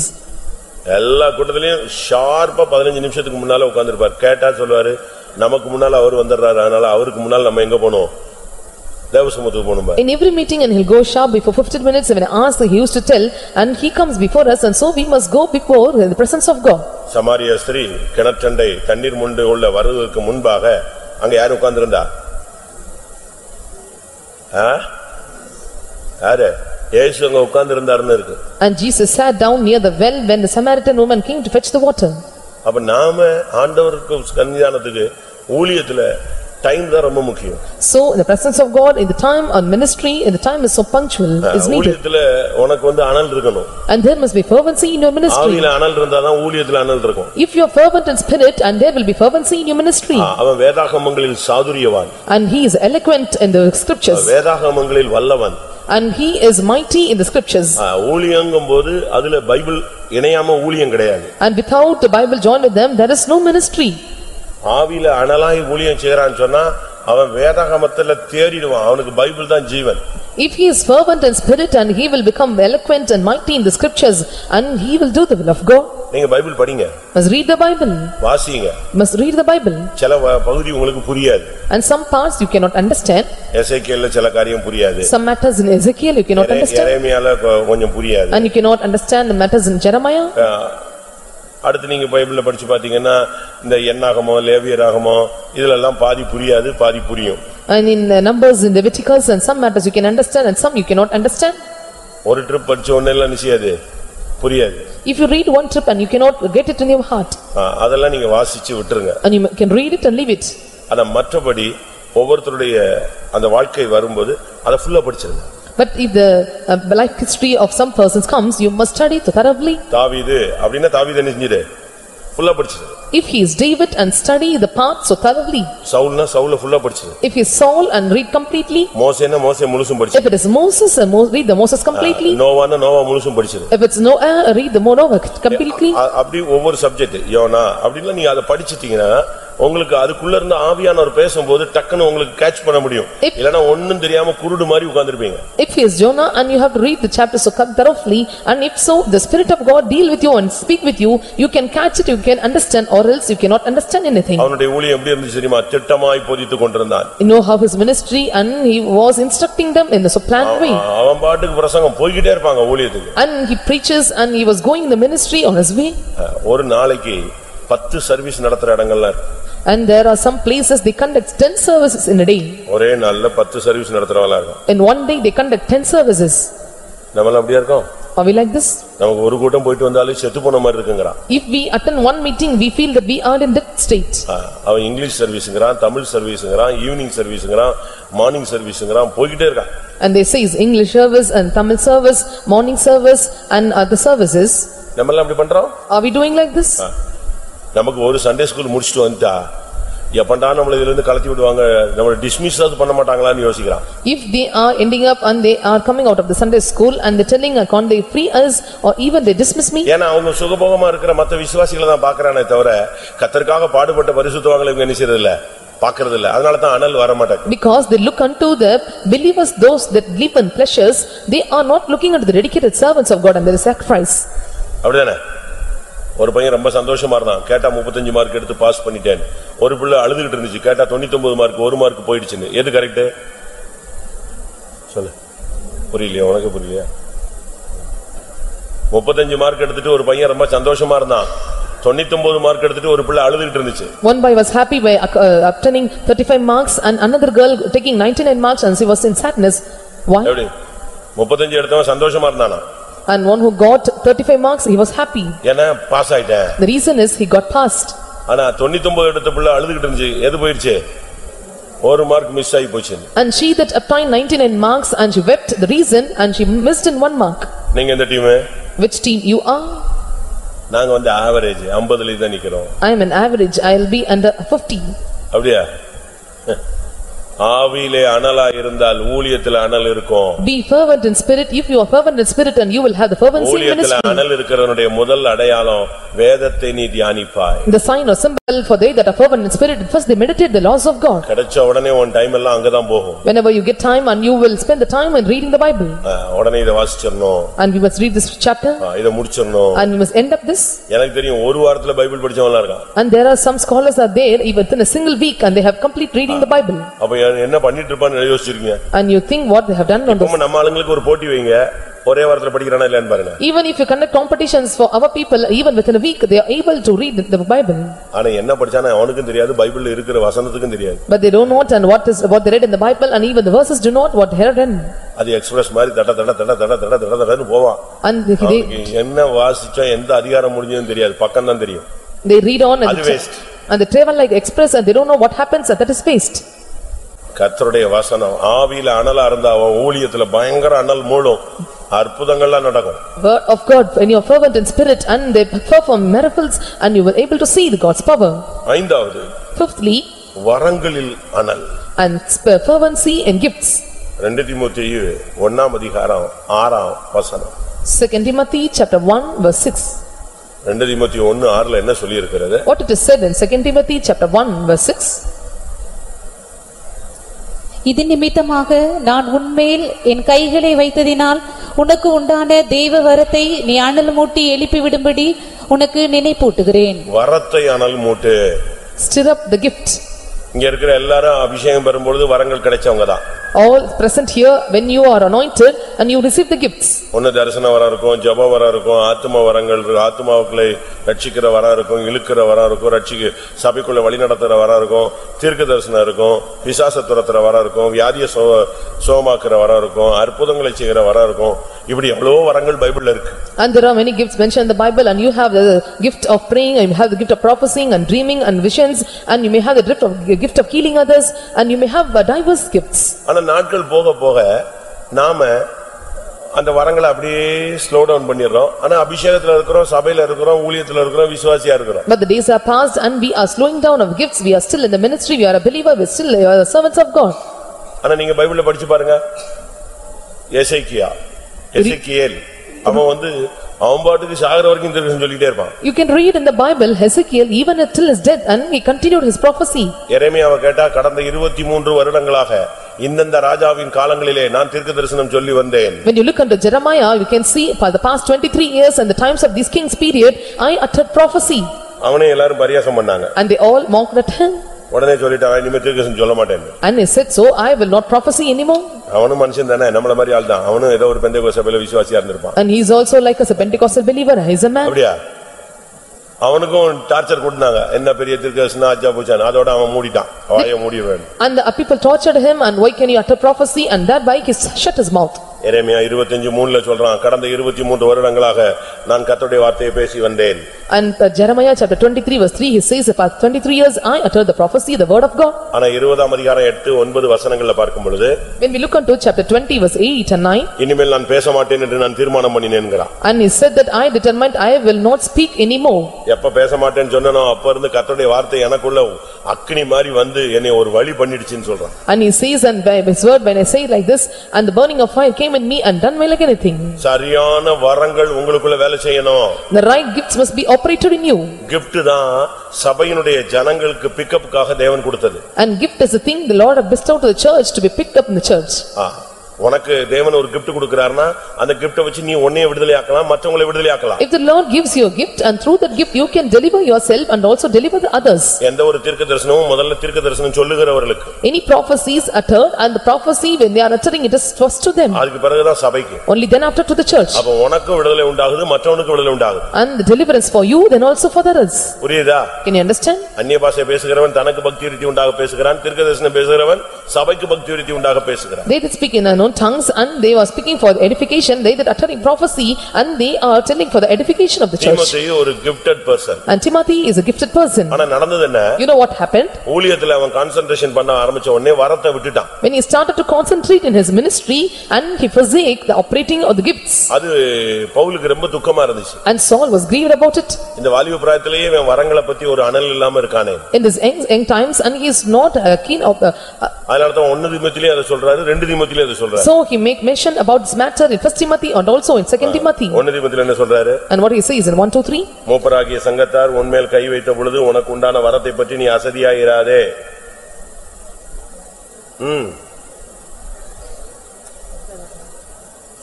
எல்லா கூட்டத்திலயும் ஷார்ப்பா பதினஞ்சு நிமிஷத்துக்கு முன்னால உட்கார்ந்திருப்பார். கேட்டா சொல்லுவாரு நமக்கு முன்னால அவர் வந்துடுறாரு. அதனால அவருக்கு முன்னால நம்ம எங்க போனோம்? தேவசமத்துக்கு போகணும். In every meeting and he'll go sharp before fifteen minutes, when I ask, he used to tell, and he comes before us, and so we must go before in the presence of God. சமாரிய ஸ்திரீ கிணற்றண்டை தண்ணீர் முண்டு உள்ள வருவதற்கு முன்பாக அங்க யாரு உட்கார்ந்திருந்தா? யாரு ஏசு அங்க உட்கார்ந்திருந்தாருன்னு இருக்கு And Jesus sat down near the well when the Samaritan woman came to fetch the water. அப்ப நாம ஆண்டவருக்கு சன்னிதானத்துக்கு ஊழியத்துல டைம் தான் ரொம்ப முக்கியம் So in the presence of God, in the time on ministry, in the time is so punctual, is needed. ஊழியத்துல உனக்கு வந்து அனல் இருக்கணும் And there must be fervency in your ministry. ஆவியில அனல் இருந்தாதான் ஊழியத்துல அனல் இருக்கும் If you are fervent in spirit, and there will be fervency in your ministry. ஆ, அவன் வேதாகமங்களில் சாதுரியவான் And he is eloquent in the scriptures, வேதாகமங்களில் Vallavan and he is mighty in the scriptures. ஆ, ஊழியங்கும் போது அதுல Bible இணையாம ஊழியம் கிடையாது And without the Bible joined with them, there is no ministry. ஆவியில அனலாய் ஊழியம் செய்யறான்னு சொன்னா அவன் வேதாகமத்துல தேறிடுவான் அவனுக்கு பைபிள் தான் ஜீவன் If he is fervent in spirit, and he will become eloquent and mighty in the scriptures, and he will do the will of God. நீங்க Bible படிங்க Must read the Bible, வாசிங்க must read the Bible. சில வ- பகுதி உங்களுக்கு புரியாது And some parts you cannot understand, எசைக்கேல்ல சில காரியம் புரியாது some matters in Ezekiel you cannot understand, எரேமியால கொ- கொஞ்சம் புரியாது and you cannot understand the matters in Jeremiah. அடுத்து நீங்க பைபிள்ல படிச்சு பாத்தீங்கன்னா இந்த எண்ணாகமோ லேவியராகமோ இதுல எல்லாம் பாதி புரியாது பாதி புரியும் And in the numbers in Leviticus, and some matters you can understand, and some you cannot understand. ஒரு ட்ரிப் படிச்ச உடனே எல்லாம் நிச்சயாது புரியாது If you read one trip and you cannot get it in your heart, அதெல்லாம் நீங்க வாசிச்சு விட்டுருங்க and you can read it and leave it. ஆனா மற்றபடி ஒவ்வொருத்தருடைய அந்த வாழ்க்கை வரும்போது அதை ஃபுல்லா படிச்சிருங்க But if the uh, life history of some persons comes, you must study thoroughly. தாவீது அப்படின்னா தாவீது என்ன செஞ்சிரு ஃபுல்லா படிச்சிரு If he is David and study the path so thoroughly. சவுல்னா சவுல ஃபுல்லா படிச்சிரு If he is Saul and read completely. மோசேன்னா மோசே முழுசும் படிச்சிரு If it is Moses, and Mo- read the Moses completely. நோவான்னா Noah முழுசும் படிச்சிரு If it's Noah, read the Noah completely. அ- அப்படி ஒவ்வொரு subject YONO அப்படின்லாம் நீங்க அதை படிச்சிட்டீங்கன்னா உங்களுக்கு அதுக்குள்ள இருந்து ஆவியானவர் பேசும்போது டக்குன்னு உங்களுக்கு கேட்ச் பண்ண முடியும் இல்லனா ஒண்ணும் தெரியாம குருடு மாதிரி உட்கார்ந்திருப்பீங்க If he is Jonah and you have to read the chapter so thoroughly, and if so, the spirit of God deal with you and speak with you, you can catch it, you can understand, or else you cannot understand anything. அவனுடைய ஊழியம் எப்படி இருந்துச்சு தெரியுமா திட்டமாய் போதித்துக் கொண்டிருந்தான் You know how his ministry and he was instructing them in the so planned way. அவன் பாட்டுக்கு பிரசங்கம் போய்கிட்டே இருப்பாங்க ஊழியத்துக்கு And he preaches and he was going in the ministry on his way. ஒரு நாளைக்கு பத்து சர்வீஸ் நடத்துற இடங்கள்லாம் இருக்கு And there are some places they conduct ten services in a day. ஒரே நாள்ல பத்து சர்வீஸ் நடத்துறவங்களா இருக்கும் In one day, they conduct ten services. நம்மள அப்படியா இருக்கோம் Are we like this? நமக்கு ஒரு கூட்டம் போயிட்டு வந்தாலே செத்து போன மாதிரி இருக்குங்கிறான் If we attend one meeting, we feel that we are in that state. அ, அவன் இங்கிலீஷ் சர்வீஸுங்கிறான் தமிழ் சர்வீஸுங்கிறான் ஈவினிங் சர்வீஸுங்கிறான் மார்னிங் சர்வீஸுங்கிறான் போய்கிட்டே இருக்கான் And they say English service and Tamil service, morning service and other services. நம்ம எல்லாம் அப்படி பண்றோம் Are we doing like this? நமக்கு ஒரு Sunday school முடிச்சிட்டு வந்துட்டா எப்பண்டா நம்மள இதுல இருந்து கலத்தி விடுவாங்க நம்மள டிஸ்மிஸ் அது பண்ண மாட்டாங்களான்னு யோசிக்கிறான் If they are ending up and they are coming out of the Sunday school and they're telling, uh, can't they free us or even they dismiss me? ஏன்னா அவங்க சுகபோகமா இருக்கிற மத்த விசுவாசிகளை தான் பாக்குறானே தவிர கத்தருக்காக பாடுபட்ட பரிசுத்தவாங்களை இவங்க என்ன செய்யறது இல்ல பாக்குறது இல்ல அதனால தான் அனல் வர மாட்டேங்குது Because they look unto the believers, those that live in pleasures, they are not looking unto the dedicated servants of God and their sacrifice. அப்படிதானே ஒரு பையன் ரொம்ப சந்தோஷமா இருந்தான். கேட்டா முப்பத்தஞ்சு மார்க் எடுத்து பாஸ் பண்ணிட்டேன். ஒரு பிள்ளை அழுதுகிட்டு இருந்துச்சு. கேட்டா தொண்ணூத்தொன்பது மார்க் ஒரு மார்க் போயிடுச்சுன்னு. எது கரெக்ட் சொல்லு. புரியலையா? உனக்கு புரியலையா? முப்பத்தஞ்சு மார்க் எடுத்துட்டு ஒரு பையன் ரொம்ப சந்தோஷமா இருந்தான். தொண்ணூத்தொன்பது மார்க் எடுத்துட்டு ஒரு பிள்ளை அழுதுகிட்டு இருந்துச்சு. One boy was happy by uh, obtaining thirty-five marks and another girl taking ninety-nine marks and she was in sadness. Why? எடுத்தவன் சந்தோஷமா இருந்தானா? And one who got thirty-five marks, he was happy. ஏன்னா pass ஆயிட்டேன் The reason is he got passed. ஆனா தொண்ணூத்தொன்பது எடுத்த பிள்ளை அழுதுகிட்டு இருந்துச்சு எது போயிடுச்சு ஒரு மார்க் மிஸ் ஆகி போச்சு And she that obtained ninety-nine marks and she wept the reason and she missed in one mark. நீங்க எந்த team Which team you are? நாங்க வந்து ஆவரேஜ் ஐம்பதுல தான் நிக்கிறோம் I am an average, I'll be under fifty. அப்படியா ஆவியிலே அனலா இருந்தால் ஊழியத்துல அனல் இருக்கும் Be fervent in spirit, if you are fervent in spirit and you will have the fervency in ஊழியத்துல ministry. அனல் இருக்கிறவனுடைய முதல் அடையாளம் வேதத்தை நீ தியானிப்பாய் The sign or symbol for they that are fervent in spirit, first they meditate the laws of God. கிடைச்ச உடனே உன் time எல்லாம் அங்கதான் போகும் Whenever you get time and you will spend the time in reading the Bible. அஹ், உடனே இதை வாசிச்சிடணும் And we must read this chapter அஹ், இதை முடிச்சிடணும் and we must end up this. எனக்கு தெரியும் ஒரு வாரத்துல பைபிள் படிச்சவன்லாம் இருக்கான் And there are some scholars are there even within a single week and they have complete reading the Bible. அப்ப எ- என்ன பண்ணிட்டு இருப்பான்னு யோசிச்சிருக்கீங்க And you think what they have done on this. இப்ப நம்ம ஆளுங்களுக்கு ஒரு போட்டி வைங்க ஒரே வாரத்துல படிக்கிறானா இல்லையான்னு பாருங்க Even if you conduct competitions for our people, even within a week, they are able to read the Bible. ஆனா என்ன படிச்சானே அவனுக்கும் தெரியாது பைபிள்ல இருக்கிற வசனத்துக்கும் தெரியாது But they don't know and what is, what they read in the Bible and even the verses do not what they have done. அது express மாதிரி தட தட தட தட தட தட தடன்னு போவான் And they, அவனுக்கு என்ன வாசிச்சா எந்த அதிகாரம் முடிஞ்சதுன்னு தெரியாது பக்கம் தான் தெரியும் they read on and அது they waste. and they travel like express and they don't know what happens and that is waste. கர்த்தருடைய வசனம் ஆவியில அனலா இருந்தா அவன் ஊழியத்துல பயங்கர அனல் மூடும் அற்புதங்கள்லாம் நடக்கும் Word of God, when you are fervent in spirit and they perform miracles and you were able to see the God's power. ஐந்தாவது Fifthly, வரங்களில் அனல் and fervency in gifts. ரெண்டு தீமோத்தேயு ஒண்ணாம் அதிகாரம் ஆறாம் வசனம் Second Timothy chapter one verse six. ரெண்டு தீமோத்தேயு ஒன்னு ஆறுல என்ன சொல்லி இருக்கிறது What it is said in second Timothy chapter one verse six. இது நிமித்தமாக நான் உன்மேல் என் கைகளை வைத்ததினால் உனக்கு உண்டான தெய்வ வரத்தை நீ அனல் மூட்டி எழுப்பி விடும்படி உனக்கு நினைப்பூட்டுகிறேன் வரத்தை அனல் மூட்டு Stir up the gift. இங்க இருக்கிற எல்லாரும் அபிஷேகம் பெறும்பொழுது வரங்கள் கிடைச்சவங்க தான் All present here, when you are anointed and you receive the gifts. ஒன்னு தரிசன வரம் இருக்கும் ஜப வரம் இருக்கும் ஆத்தும வரங்கள் இருக்கு ஆத்துமாவுக்குள்ளே ரட்சிக்கிற வரம் இருக்கும் இழுக்கிற வரம் இருக்கும் ரட்சிக்க சபைக்குள்ள வழி நடத்துற வரம் இருக்கும் தீர்க்க தரிசனம் இருக்கும் விசாச துரத்துற வரம் இருக்கும் வியாதிய சோ சோமாக்குற வரம் இருக்கும் அற்புதங்களை செய்கிற வரம் இருக்கும் இப்படி எவ்வளவோ வரங்கள் பைபிள்ல இருக்கு And there are many gifts mentioned in the Bible and you have the gift of praying and you have the gift of prophesying and dreaming and visions and you may have the gift of, gift of healing others and you may have uh, diverse gifts. ஆனா நாட்கள் போக போக நாம அந்த வரங்களை அப்படியே slow down பண்ணிடுறோம் ஆனா அபிஷேகத்துல இருக்கிறோம் சபையில இருக்கிறோம் ஊழியத்துல இருக்கிறோம் விசுவாசியா இருக்கிறோம் But the days are past and we are slowing down of gifts, we are still in the ministry, we are a believer, we are still uh, servants of God. ஆனா நீங்க பைபிள்ல படிச்சு பாருங்க எசேக்கியா எசேக்கியேல் அவன் வந்து அவன் பாட்டுக்கு சாகர வரைக்கும் தரிசனம் சொல்லிட்டே இருப்பான் You can read in the Bible Hezekiel even till his death and he continued his prophecy. எரேமியாவை கேட்டா கடந்த இருபத்தி மூன்று வருடங்களாக இந்தந்த ராஜாவின் காலங்களிலே நான் தீர்க்க தரிசனம் சொல்லி வந்தேன் When you look into Jeremiah, you can see for the past twenty-three years and the times of this king's period, I uttered prophecy. அவனே எல்லாரும் பரியாசம் பண்ணாங்க And they all mocked at him. உடனே சொல்லிட்டான் இனிமே தீர்க்க தரிசனம் சொல்ல மாட்டேன். And he said, "So I will not prophesy anymore." அவனும் மனுஷன் தானே நம்மள மாதிரி ஆள் தான். அவனும் ஏதோ ஒரு பெந்தை சபையில விசுவாசியா இருந்திருப்பான். And he is also like us, a Pentecostal believer, he is a man. அப்படியா? அவனுக்கும் டார்ச்சர் கொடுத்தாங்க. என்ன பெரிய தீர்க்கதரிசனம் அஜா பூச்சான் அதோட அவன் மூடிட்டான். வாயை மூடிடுவேன். And the people tortured him and why can you utter prophecy? And thereby he shut his mouth. எரேமியா இருபத்தஞ்சு மூணுல சொல்றான் கடந்த இருபத்தி மூன்று வருடங்களாக நான் கர்த்தருடைய வார்த்தையை பேசி வந்தேன். And uh, Jeremiah chapter twenty-three verse three, he says, "About twenty-three years I uttered the prophecy, the word of God." ஆனா இருபதாம் அதிகாரம் எட்டு ஒன்பது வசனங்கள்ல பார்க்கும் பொழுது When we look unto chapter twenty verse eight and nine, இனிமேல் நான் பேச மாட்டேன் என்று நான் தீர்மானம் பண்ணினேன்கிறான் and he said that I determined I will not speak anymore. எப்ப பேச மாட்டேன்னு சொன்னனோ அப்ப இருந்து கர்த்தருடைய வார்த்தை எனக்குள்ள அக்னி மாதிரி வந்து என்னை ஒரு வழி பண்ணிடுச்சுன்னு சொல்றான் And he says, and by his word, when I say it like this, and the burning of fire came in me and done me like anything. சரியான வரங்கள் உங்களுக்குள்ள வேலை செய்யணும் The right gifts must be operated in you. Gift தான் சபையினுடைய ஜனங்களுக்கு பிக்கப்புக்காக தேவன் கொடுத்தது And gift is the thing the Lord have bestowed to the church to be picked up in the church. ஆ, உனக்கு தேவன் ஒரு gift கொடுக்கறாருன்னா அந்த கிஃப்ட வச்சு நீ உன்னைய விடுதலை ஆக்கலாம் மற்றவங்களை விடுதலை ஆக்கலாம் If the Lord gives you a gift and through that gift you can deliver yourself and also deliver the others. எந்த ஒரு தீர்க்க தரிசனமும் முதல்ல தீர்க்க தரிசனம் சொல்லுகிறவர்களுக்கு Any prophecies uttered and the prophecy when they are uttering it is first to them. அதுக்கு பிறகுதான் சபைக்கு Only then after to the church. அப்ப உனக்கும் விடுதலை உண்டாகுது மற்றவனுக்கு விடுதலை உண்டாகுது And the deliverance for you then also for the others. புரியுதா Can you understand? அந்நிய பாஷை பேசுகிறவன் தனக்கு பக்தி விருத்தி உண்டாக பேசுகிறான் தீர்க்க தரிசனம் பேசுகிறவன் சபைக்கு பக்தி விருத்தி உண்டாக பேசுகிறான் They that speak in unknown tongues and they are speaking for the edification, they that uttering prophecy and they are telling for the edification of the church. தீமோத்தேயு ஒரு gifted person And Timothy is a gifted person. ஆனா நடந்தது என்ன You know what happened? ஊழியத்துல அவன் concentration பண்ண ஆரம்பிச்ச உடனே வரத்தை விட்டுட்டான் When he started to concentrate in his ministry and he forsake the operating of the gifts. அது பவுலுக்கு ரொம்ப துக்கமா இருந்துச்சு And Saul was grieved about it இந்த வாலிப பிராயத்திலேயே இவன் வரங்களை பத்தி ஒரு அனல் இல்லாம இருக்கானே in this young young times and he is not uh, keen of the, uh, அதனால தான் ஒன்னு திமுத்திலே அதை சொல்றாரு ரெண்டு திமுத்திலே அதை சொல்றாரு so he make mention about this matter in first Timothy and also in second Timothy. ஒன்னு என்ன சொல்றாரு? And what he says in one, two, three, மூப்பராகிய சங்கத்தார் உன்மேல் கை வைத்த பொழுது உனக்கு உண்டான வரத்தை பற்றி நீ அசதியாயிராதே. ம்.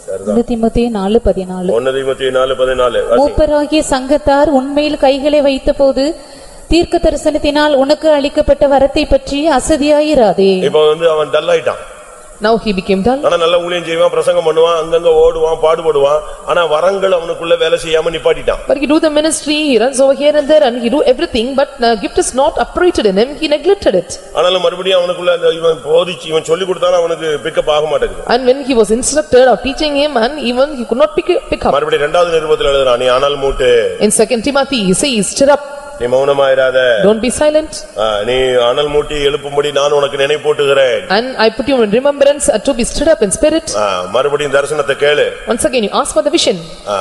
சரிதான். நாலு பதினாலு. ஒன்னு நாலு பதினாலு. வாசி. மூப்பராகிய சங்கத்தார் உன்மேல் கைகளை வைத்தபோது தீர்க்க தரிசனத்தினால் உனக்கு அளிக்கப்பட்ட வரத்தை பற்றி அசதியாயிராதே. இப்ப வந்து அவன் டல் ஆயிட்டான் now he became dull. ஆனா நல்லா ஊழியம் செய்வான் பிரசங்கம் பண்ணுவான் அங்கங்க ஓடுவான் பாடுபடுவான் ஆனா வரங்கள் அவனுக்குள்ள வேலை செய்யாம நிப்பாட்டிட்டான் But he do the ministry, he runs over here and there and he do everything but uh, gift is not operated in him, he neglected it. ஆனாலும் மறுபடியும் அவனுக்குள்ள அந்த இவன் போதிச்சு இவன் சொல்லி கொடுத்தாலும் அவனுக்கு பிக்கப் ஆக மாட்டேங்குது And when he was instructed of teaching him and even he could not pick, pick up. மறுபடியும் இரண்டாவது நிருபத்தில் எழுதுறான் நீ அனல் மூட்டு In second Timothy, he says, stir up, நீ மௌனமாயிராத don't be silent. ஆ, நீ அனல் மூட்டி எழுப்பும்படி நான் உனக்கு நினைப்பூட்டுகிறேன் And I put you in remembrance uh, to be stirred up in spirit. ஆ, மறுபடியும் தரிசனத்தை கேளு Once again, you ask for the vision. ஆ,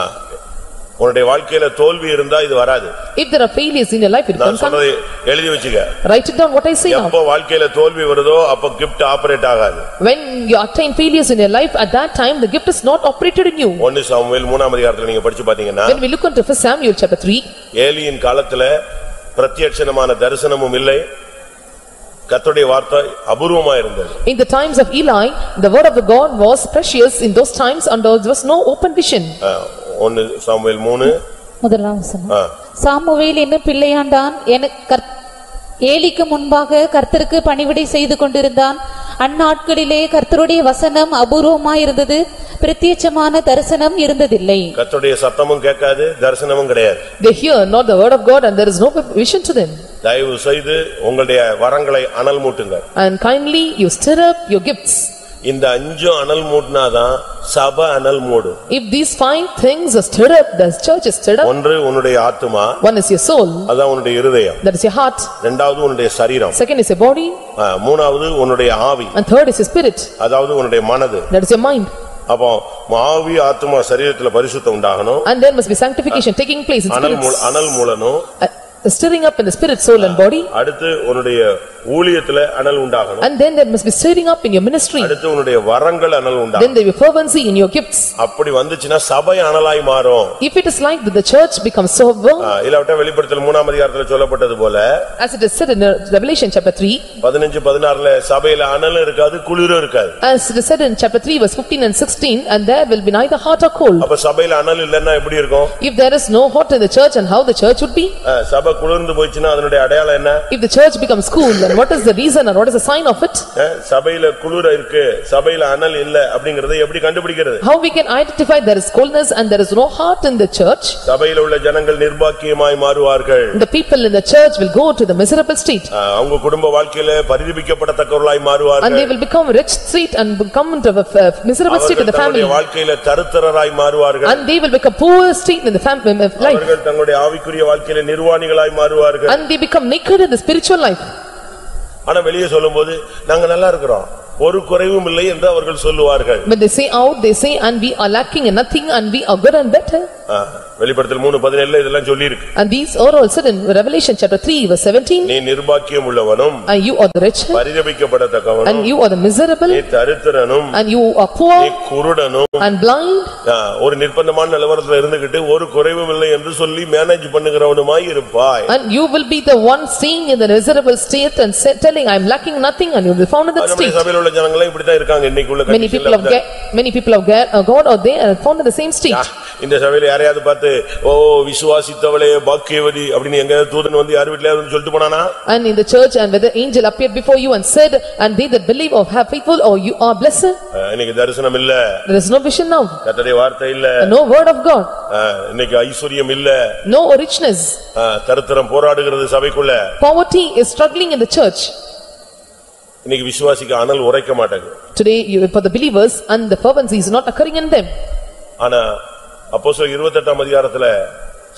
உன்னுடைய வாழ்க்கையில தோல்வி இருந்தா இது வராது If there are failures in your life, it நான் can come. சொன்னதை எழுதி வச்சுக்க Write it down what I say now. எப்போ வாழ்க்கையில தோல்வி வருதோ அப்ப கிஃப்ட் ஆபரேட் ஆகாது When you attain failures in your life, at that time, the gift is not operated in you. ஒன்னு சாமுவேல் மூணாம் அதிகாரத்துல நீங்க படிச்சு பாத்தீங்கன்னா When we look into first Samuel chapter three, ஏலியின் காலத்துல பிரத்யட்சணமான தரிசனமும் இல்லை கர்த்தருடைய வார்த்தை அபூர்வமா இருந்தது in the times of Eli, the word of the God was precious in those times and there was no open vision. ஒன்னு சாமுவேல் மூணு. முதலாம் வசனம். ஆ, சாமுவேல் என்னும் பிள்ளையாண்டான். ஏலிக்கு முன்பாக கர்த்தருக்கு பணிவிடை செய்து கொண்டிருந்தான். அந்நாட்களிலே கர்த்தருடைய வசனம் அபூர்வமாயிருந்தது பிரத்யட்சமான தரிசனம் இருந்ததில்லை. கர்த்தருடைய சத்தமும் கேட்காது தரிசனமும் கிடையாது. They hear not the word of God and there is no vision to them. தயவு செய்து உங்களுடைய வரங்களை அனல் மூட்டுங்க And kindly you stir up your gifts. இந்த அஞ்சும் அனல் மூட்டினாதான் சபை அனல் மூடும் If these five things are stirred up, the church is stirred up. ஒன்று உன்னுடைய ஆத்துமா One is your soul, அதான் உன்னுடைய இருதயம் that is your heart. ரெண்டாவது உன்னுடைய சரீரம் Second is your body ஆ, மூணாவது உன்னுடைய ஆவி and third is your spirit, அதாவது உன்னுடைய மனது that is your mind. அப்போ ஆவி ஆத்துமா சரீரத்துல பரிசுத்தம் உண்டாகணும் And there must be sanctification taking place in அனல் மூ- spirits. அனல் மூலனும் Uh, Stirring up in the spirit, soul and body. அடுத்து உன்னுடைய ஊழியத்துல அனல் உண்டாகணும் And then there must be stirring up in your ministry. அடுத்து உன்னுடைய வரங்கள் அனல் உண்டாகணும் Then there will be fervency in your gifts. அப்படி வந்துச்சுன்னா சபை அனலாய் மாறும் If it is like that the church becomes so warm, ஆ, இல்லாவிட்டா வெளிப்படுத்தல் மூணாம் அதிகாரத்துல சொல்லப்பட்டது போல as it is said in uh, Revelation chapter three, பதினஞ்சு பதினாறுல சபையில அனலும் இருக்காது குளிரும் இருக்காது as it is said in chapter three verse fifteen and sixteen, and there will be neither hot or cold. அப்ப சபையில அனல் இல்லன்னா எப்படி இருக்கும் If there is no hot in the church and how the church would be? ஆ, சபை குளிர்ந்து போயிடுச்சுன்னா அதனுடைய அடையாளம் என்ன If the church becomes cool and And what is the reason and what is the sign of it? அஹ், சபையில குளிர இருக்கு சபையில அனல் இல்ல அப்படிங்கறதை எப்படி கண்டுபிடிக்கிறது How we can identify there is coldness and there is no heart in the church? சபையில உள்ள ஜனங்கள் நிர்பாக்கியமாய் மாறுவார்கள் The people in the church will go to the miserable state அஹ், அவங்க குடும்ப வாழ்க்கையில பரிதபிக்கப்படத்தக்கவர்களாய் and மாறுவார்கள் they will become rich state and become into a uh, miserable state in அவர்கள் the family. தங்களுடைய வாழ்க்கையில தருத்தரராய் மாறுவார்கள் And they will become poor state in the family life அவர்கள் தங்களுடைய ஆவிக்குரிய வாழ்க்கையில நிர்வாணிகளாய் மாறுவார்கள் and they become naked in the spiritual life. ஆனா வெளியே சொல்லும்போது நாங்க நல்லா இருக்கிறோம் ஒரு குறைவும் இல்லை என்று அவர்கள் சொல்லுவார்கள் When they say out, they say and we are lacking in nothing and we are good and better. அஹ், வெளிப்படுத்தல் மூணு பதினேழுல இதெல்லாம் சொல்லியிருக்கு And these are also in Revelation chapter 3 verse 17. நீ நிர்பாக்கியம் உள்ளவனும் And you are the rich பரிதபிக்கப்படத்தக்கவனும் and you are the miserable நீ தரித்திரனும் and you are நீ poor குருடனும் and blind அஹ், ஒரு நிர்பந்தமான நிலவரத்துல இருந்துகிட்டு ஒரு குறைவும் இல்லை என்று சொல்லி மேனேஜ் பண்ணுகிறவனுமாய் இருப்பாய் and you will be the one staying in the miserable state and say- telling I am lacking nothing and you will be found in that நம்முடைய state. சபையில உள்ள ஜனங்களும் இப்படித்தான் இருக்காங்க இன்னைக்கு உள்ள Many people of Ga- many people of Ga- uh, God are there and found in the same state. இந்த சபையில யாரையாவது பார்த்து ஓ விசுவாசித்தவளே பாக்கியவதி அப்படின்னு எங்க தூதன் வந்து யார் வீட்லயாவது வந்து சொல்லிட்டு போனானா And in the church and whether angel appeared before you and said and they that believe or have faithful or you are blessed. அஹ், இன்னைக்கு தரிசனம் இல்ல There is no vision now, கர்த்தருடைய வார்த்தை இல்ல no word of God, அஹ், இன்னைக்கு ஐஸ்வர்யம் இல்ல no richness. அஹ், தரித்திரம் போராடுகிறது சபைக்குள்ள Poverty is struggling in the church. இன்னைக்கு விசுவாசிக்க அனல் உரைக்க மாட்டேங்குது Today you for the believers and the fervency is not occurring in them. ஆனா அப்போஸ்தலர் இருபத்தெட்டாம் அதிகாரத்துல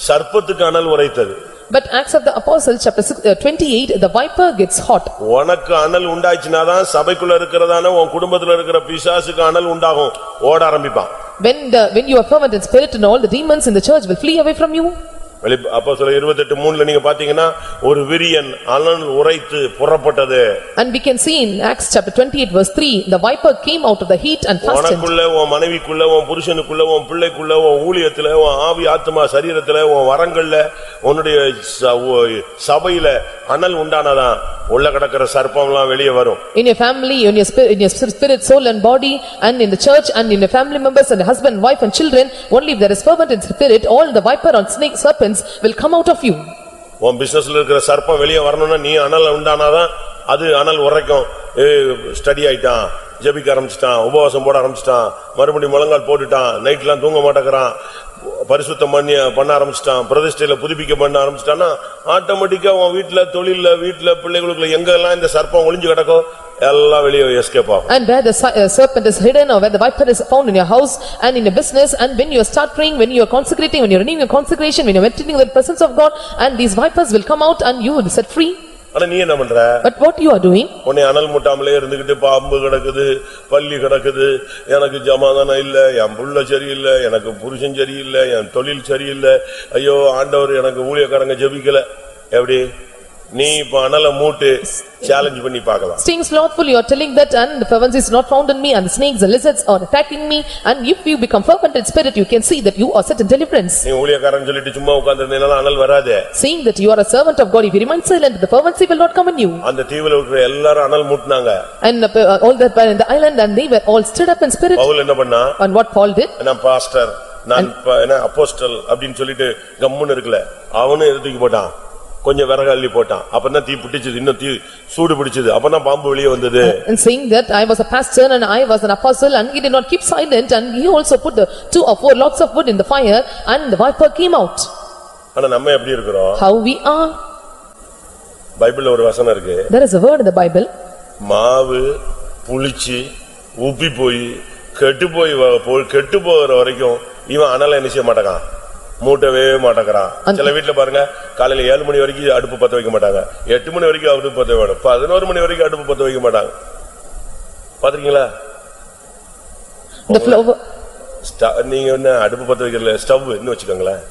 சர்ப்பத்துக்கு அனல் உரைத்தது But Acts of the Apostles chapter six- uh, twenty-eight, the viper gets hot. உனக்கு அனல் உண்டாச்சுனாதான் சபைக்குள்ள இருக்கிறதான உன் குடும்பத்துல இருக்கிற பிசாசுக்கு அனல் உண்டாகும் ஓட ஆரம்பிப்பான் When the, when you are fervent in spirit and all the demons in the church will flee away from you. வெளி அப்போ சொல்ல இருபத்தெட்டு மூணுல நீங்க பாத்தீங்கன்னா ஒரு விரியன் அனல் உரைத்து புறப்பட்டது And we can see in Acts chapter twenty-eight verse three, the viper came out of the heat and fastened. உனக்குள்ள உன் மனைவிக்குள்ள உன் புருஷனுக்குள்ள உன் பிள்ளைக்குள்ள உன் ஊழியத்துல உன் ஆவி ஆத்மா சரீரத்துல உன் வரங்கள்ல உன்னுடைய ச- உ- சபையில அனல் உண்டானதான் உள்ள கிடக்கிற சர்ப்பம்லாம் வெளியே வரும் In your family, in your spirit, in your spirit, soul and body, and in the church, and in your family members, and husband, wife and children, only if there is fervent in spirit, all the viper and snake serpents will come out of you. உன் பிசினஸ்ல இருக்கிற சர்ப்பம் வெளியே வரணும்னா நீ அனல் உண்டானாதான் அது அனல் உரைக்கும் ஸ்டடி ஆயிட்டான் ஜெபிக்க ஆரம்பிச்சிட்டான் உபவாசம் போட ஆரம்பிச்சிட்டான் மறுபடியும் முழங்கால் போட்டுட்டான் நைட்லாம் தூங்க மாட்டேங்கிறான் பரிசுத்தம் பண்ணி பண்ண ஆரம்பிச்சிட்டான் பிரதிஷ்டையில புதுப்பிக்க பண்ண ஆரம்பிச்சிட்டான்னா ஆட்டோமேட்டிக்கா உன் வீட்டுல தொழில வீட்டுல பிள்ளைகளுக்குள்ள எங்கெல்லாம் இந்த சர்ப்பம் ஒளிஞ்சு கிடக்கோ எல்லாம் வெளியே எஸ்கேப் ஆகும் And where the serpent is hidden, or where the viper is found in your house, and in your business, and when you start praying, when you are consecrating, when you are renewing your consecration, when you are meditating with the presence of God, and these vipers will come out and you will be set free. ஆனா நீ என்ன பண்ற? But what you are doing, உன்னை அனல் முட்டாமலே இருந்துகிட்டு பாம்பு கிடக்குது பல்லி கிடக்குது. எனக்கு ஜமாதானம் இல்ல என் புள்ள சரியில்லை எனக்கு புருஷன் சரியில்லை என் தொழில் சரியில்லை. ஐயோ ஆண்டவர் எனக்கு ஊழியக்காரங்க ஜெபிக்கல. எப்படி? நீ இப்ப அனலை மூட்டு சேலஞ்ச் பண்ணி பார்க்கலாம் staying slothful, you are telling that, and the fervency is not found in me, and the snakes and lizards are attacking me, and if you become fervent in spirit, you can see that you are set in deliverance. நீ ஊழியக்காரன் சொல்லிட்டு சும்மா உட்கார்ந்திருந்தீங்கன்னா அனல் வராதே Seeing that you are a servant of God, if you remain silent, the fervency will not come in you. அந்த தீவுல இருக்கிற எல்லாரும் அனல் மூட்டினாங்க And uh, all that were in the island, and they were all stood up in spirit, Pavul என்ன பண்ணா and what Paul did, நான் pastor நான் ப- என்ன அப்போஸ்டல் அப்படின்னு சொல்லிட்டு கம்முன்னு இருக்கல அவனும் எடுத்துக்கு போட்டான் கொஞ்சம் விறகு அள்ளி போட்டான் அப்பதான் தீ பிடிச்சது இன்னும் தீ சூடு பிடிச்சது அப்பதான் பாம்பு வெளியே வந்தது and saying that I was a pastor and I was an apostle, and he did not keep silent, and he also put the two or four lots of wood in the fire, and the viper came out. ஆனா நம்ம எப்படி இருக்கிறோம் How we are, பைபிள்ல ஒரு வசனம் இருக்கு there is a word in the Bible, மாவு புளிச்சு உப்பி போய் கெட்டு போய் கெட்டு போகிற வரைக்கும் இவன் அனலை என்ன செய்ய மாட்டான் மூட்டவே மாட்டேங்கிறான். சில வீட்டுல பாருங்க காலையில ஏழு மணி வரைக்கும் அடுப்பு பத்த வைக்க மாட்டாங்க. எட்டு மணி வரைக்கும் அடுப்பு பத்த வேணும் பதினோரு மணி வரைக்கும் அடுப்பு பத்த வைக்க மாட்டாங்க. பாத்திருக்கீங்களா? நீங்க என்ன அடுப்பு பத்த வைக்கிறதுல ஸ்டவ் இன்னும் வச்சுக்கோங்களேன்.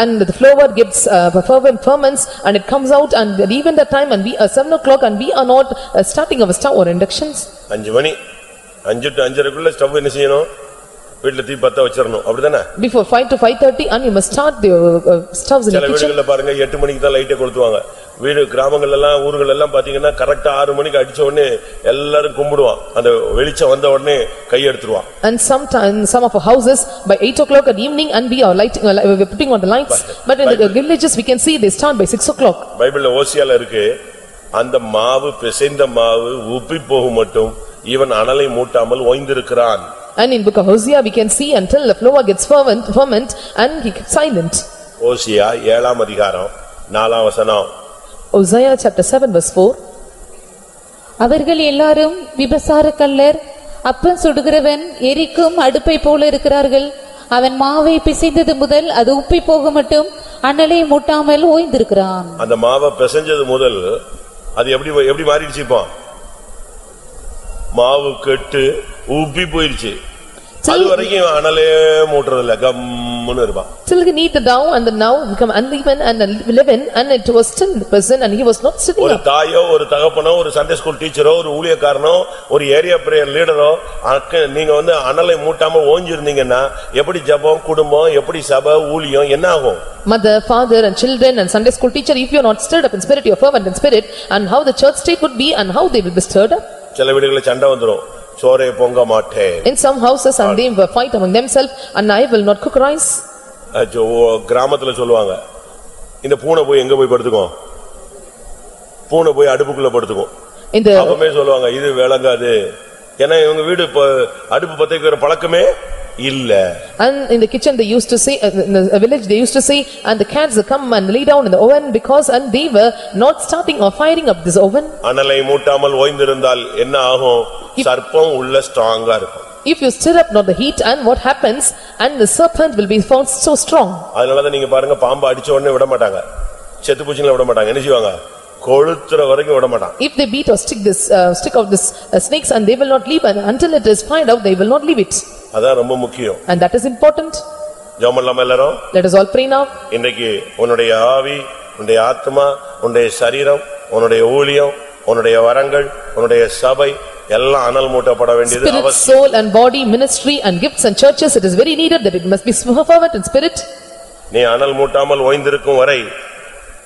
and the flower gives uh, fervent ferments, and it comes out, and even that time, and we are seven o'clock, and we are not uh, starting our stove or inductions. அஞ்சு மணி. அஞ்சு to அஞ்சரைக்குள்ள stove என்ன செய்யணும்? வீட்டுல தீ பத்த வச்சிடணும் அப்படிதானே Before five to five thirty, and you must start the uh, stoves in சில your kitchen. வீடுகள்ல பாருங்க எட்டு மணிக்கு தான் லைட்டை கொளுத்துவாங்க வீடு கிராமங்கள் எல்லாம் ஊர்கள் எல்லாம் பாத்தீங்கன்னா கரெக்டா ஆறு மணிக்கு அடிச்ச உடனே எல்லாரும் கும்பிடுவான் அந்த வெளிச்சம் வந்த உடனே கை எடுத்துருவான் And sometime, some of our houses, by eight o'clock at evening, and we are lighting, uh, we're putting on the lights. But in the villages, we can see they start by six o'clock. பைபிள்ல ஓசியால இருக்கு அந்த மாவு பிசைந்த மாவு உப்பி போகும் மட்டும் இவன் அனலை மூட்டாமல் ஓய்ந்திருக்கிறான் And in book of Hosea, we can see until the flour gets fervent, ferment, and he kept silent. ஓசியா ஏழாம் அதிகாரம் நாலாம் வசனம் Hosea chapter 7 verse 4. அவர்கள் எல்லாரும் விபசார கள்ளர் அப்பம் சுடுகிறவன் எரிக்கும் அடுப்பை போல இருக்கிறார்கள் அவன் மாவை பிசைந்தது முதல் அது உப்பி போக மட்டும் அனலை மூட்டாமல் ஓய்ந்திருக்கிறான் அந்த மாவை பிசைஞ்சது முதல் அது எப்படி எப்படி மாறிடுச்சு இப்போ மாவு கெட்டு உப்பி போயிருச்சு அது வரைக்கும் அனலே மூட்டுறதில்ல கம்முன்னு இருப்பான் Till he knead the dough and the now become uneven and leaven and it was still present and he was not sitting ஒரு. தாயோ ஒரு தகப்பனோ ஒரு சண்டே ஸ்கூல் டீச்சரோ ஒரு ஊழியக்காரனோ ஒரு ஏரியா பிரேயர் லீடரோ அக்க நீங்க வந்து அனலை மூட்டாம ஓஞ்சிருந்தீங்கன்னா எப்படி ஜெபம் குடும்பம் எப்படி சபை ஊழியம் என்ன ஆகும் Mother, father and children and Sunday school teacher, if you are not stirred up in spirit, you are fervent in spirit and how the church state would be and how they will be stirred up. சில வீடுகளில் சண்டை வந்துரும் சோறே பொங்க மாட்டேன் In some houses and they will fight among themselves and I will not cook rice. அச்சோ, கிராமத்துல சொல்லுவாங்க. இந்த பூனை போய் எங்க போய் படுத்துக்கும் பூனை போய் அடுப்புக்குள்ள படுத்துக்கும். In the, அப்பமே சொல்லுவாங்க இது விளங்காது. ஏன்னா இவங்க வீடு இப்ப அடுப்பு பத்த வைக்கிற பழக்கமே இல்ல and in the kitchen they used to say, uh, in the village they used to say, and the cats come and lay down in the oven because and they were not starting or firing up this oven. அனலை மூட்டாமல் ஓய்ந்திருந்தால் என்ன ஆகும் சர்ப்பம் உள்ள ஸ்ட்ராங்கா இருக்கும் If you stir up not the heat and what happens and the serpent will be found so strong. அதனாலதான் நீங்க பாருங்க பாம்பு அடிச்ச உடனே விட மாட்டாங்க செத்து பூச்சிங்களை விட மாட்டாங்க என்ன செய்வாங்க கொளுத்துற வரைக்கும் விட மாட்டாங்க If they beat or stick this, uh, stick out this uh, snakes and they will not leave and until it is find out, they will not leave it. அதான் ரொம்ப முக்கியம் And that is important. ஜெபம் இல்லாம எல்லாரும் Let us all pray now. இன்றைக்கு உன்னுடைய ஆவி உன்னுடைய ஆத்மா உன்னுடைய சரீரம் உன்னுடைய ஊழியம் உன்னுடைய வரங்கள் உன்னுடைய சபை எல்லாம் அனல் மூட்டப்பட வேண்டியது Spirit, அவசியம் soul and body, ministry and gifts and churches, it is very needed that it must be fervent in spirit நீ அனல் மூட்டாமல் ஓய்ந்திருக்கும் வரை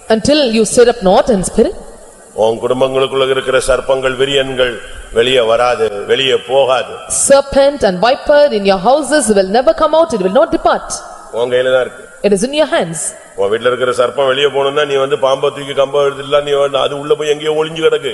until you stir up not in spirit. உன் குடும்பங்களுக்குள்ள இருக்கிற சர்ப்பங்கள் விரியன்கள் வெளியே வராது வெளியே போகாது Serpent and viper in your houses will never come out, it will not depart. உன் கையில தான் இருக்கு It is in your hands. உன் வீட்டுல இருக்கிற சர்ப்பம் வெளியே போகணும்னா நீ வந்து பாம்பை தூக்கி கம்ப எடுத்துலாம் நீ வந்து அது உள்ள போய் எங்கேயோ ஒளிஞ்சு கிடக்கு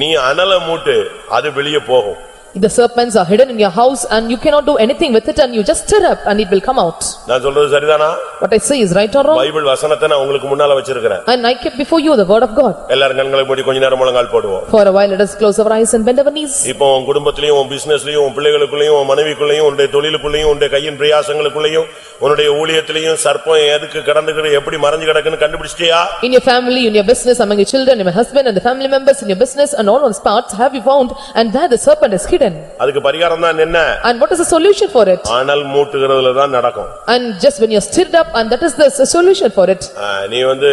நீ அனலை மூட்டு அது வெளியே போகும் The serpents are hidden in your house and you cannot do anything with it and you just stir up and it will come out. நான் சொல்றது சரிதானா What I say is right or wrong? Bible வசனத்தை நான் உங்களுக்கு முன்னால வச்சிருக்கிறேன் And I kept before you the word of God. எல்லாரும் கண்களை மூடி கொஞ்ச நேரம் முழங்கால் போடுவோம் For a while, let us close our eyes and bend our knees. இப்போ உன் குடும்பத்திலையும் உன் பிசினஸ்லயும் உன் பிள்ளைகளுக்குள்ளயும் உன் மனைவிக்குள்ளயும் உன்னுடைய தொழிலுக்குள்ளயும் உன்னுடைய கையின் பிரயாசங்களுக்குள்ளயும் உன்னுடைய ஊழியத்திலையும் சர்ப்பம் எதுக்கு கடந்துக்கிட்டு எப்படி மறைஞ்சு கிடக்குன்னு கண்டுபிடிச்சிட்டியா In your family, in your business, among your children, in your husband and the family members, in your business and all those parts, have you found? And there the serpent is hidden. அதுக்கு பரிகாரம் தான் என்ன And what is the solution for it? அனல் மூட்டுகிறதுல தான் நடக்கும் And just when you're stirred up and that is the s- solution for it. ஆ, நீ வந்து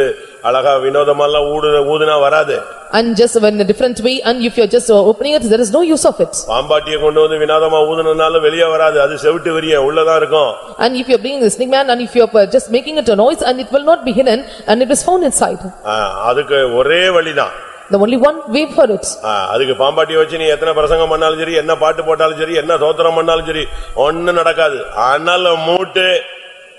அழகா வினோதமெல்லாம் ஊடு ஊதுனா வராது And just when a different way and if you're just opening it, there is no use of it. பாம்பாட்டியை கொண்டு வந்து வினோதமா ஊதுனால வெளியே வராது அது செவிட்டு விரியன் உள்ளதான் இருக்கும் And if you're bringing the snake man and if you're uh, just making it a noise and it will not be hidden and it is found inside. ஆ, அதுக்கு ஒரே வழிதான் The only one way for it. ஆ, அதுக்கு பாம்பாட்டியை வச்சு நீ எத்தனை பிரசங்கம் பண்ணாலும் சரி என்ன பாட்டு போட்டாலும் சரி என்ன தோத்திரம் பண்ணாலும் சரி ஒண்ணும் நடக்காது அனல மூட்டு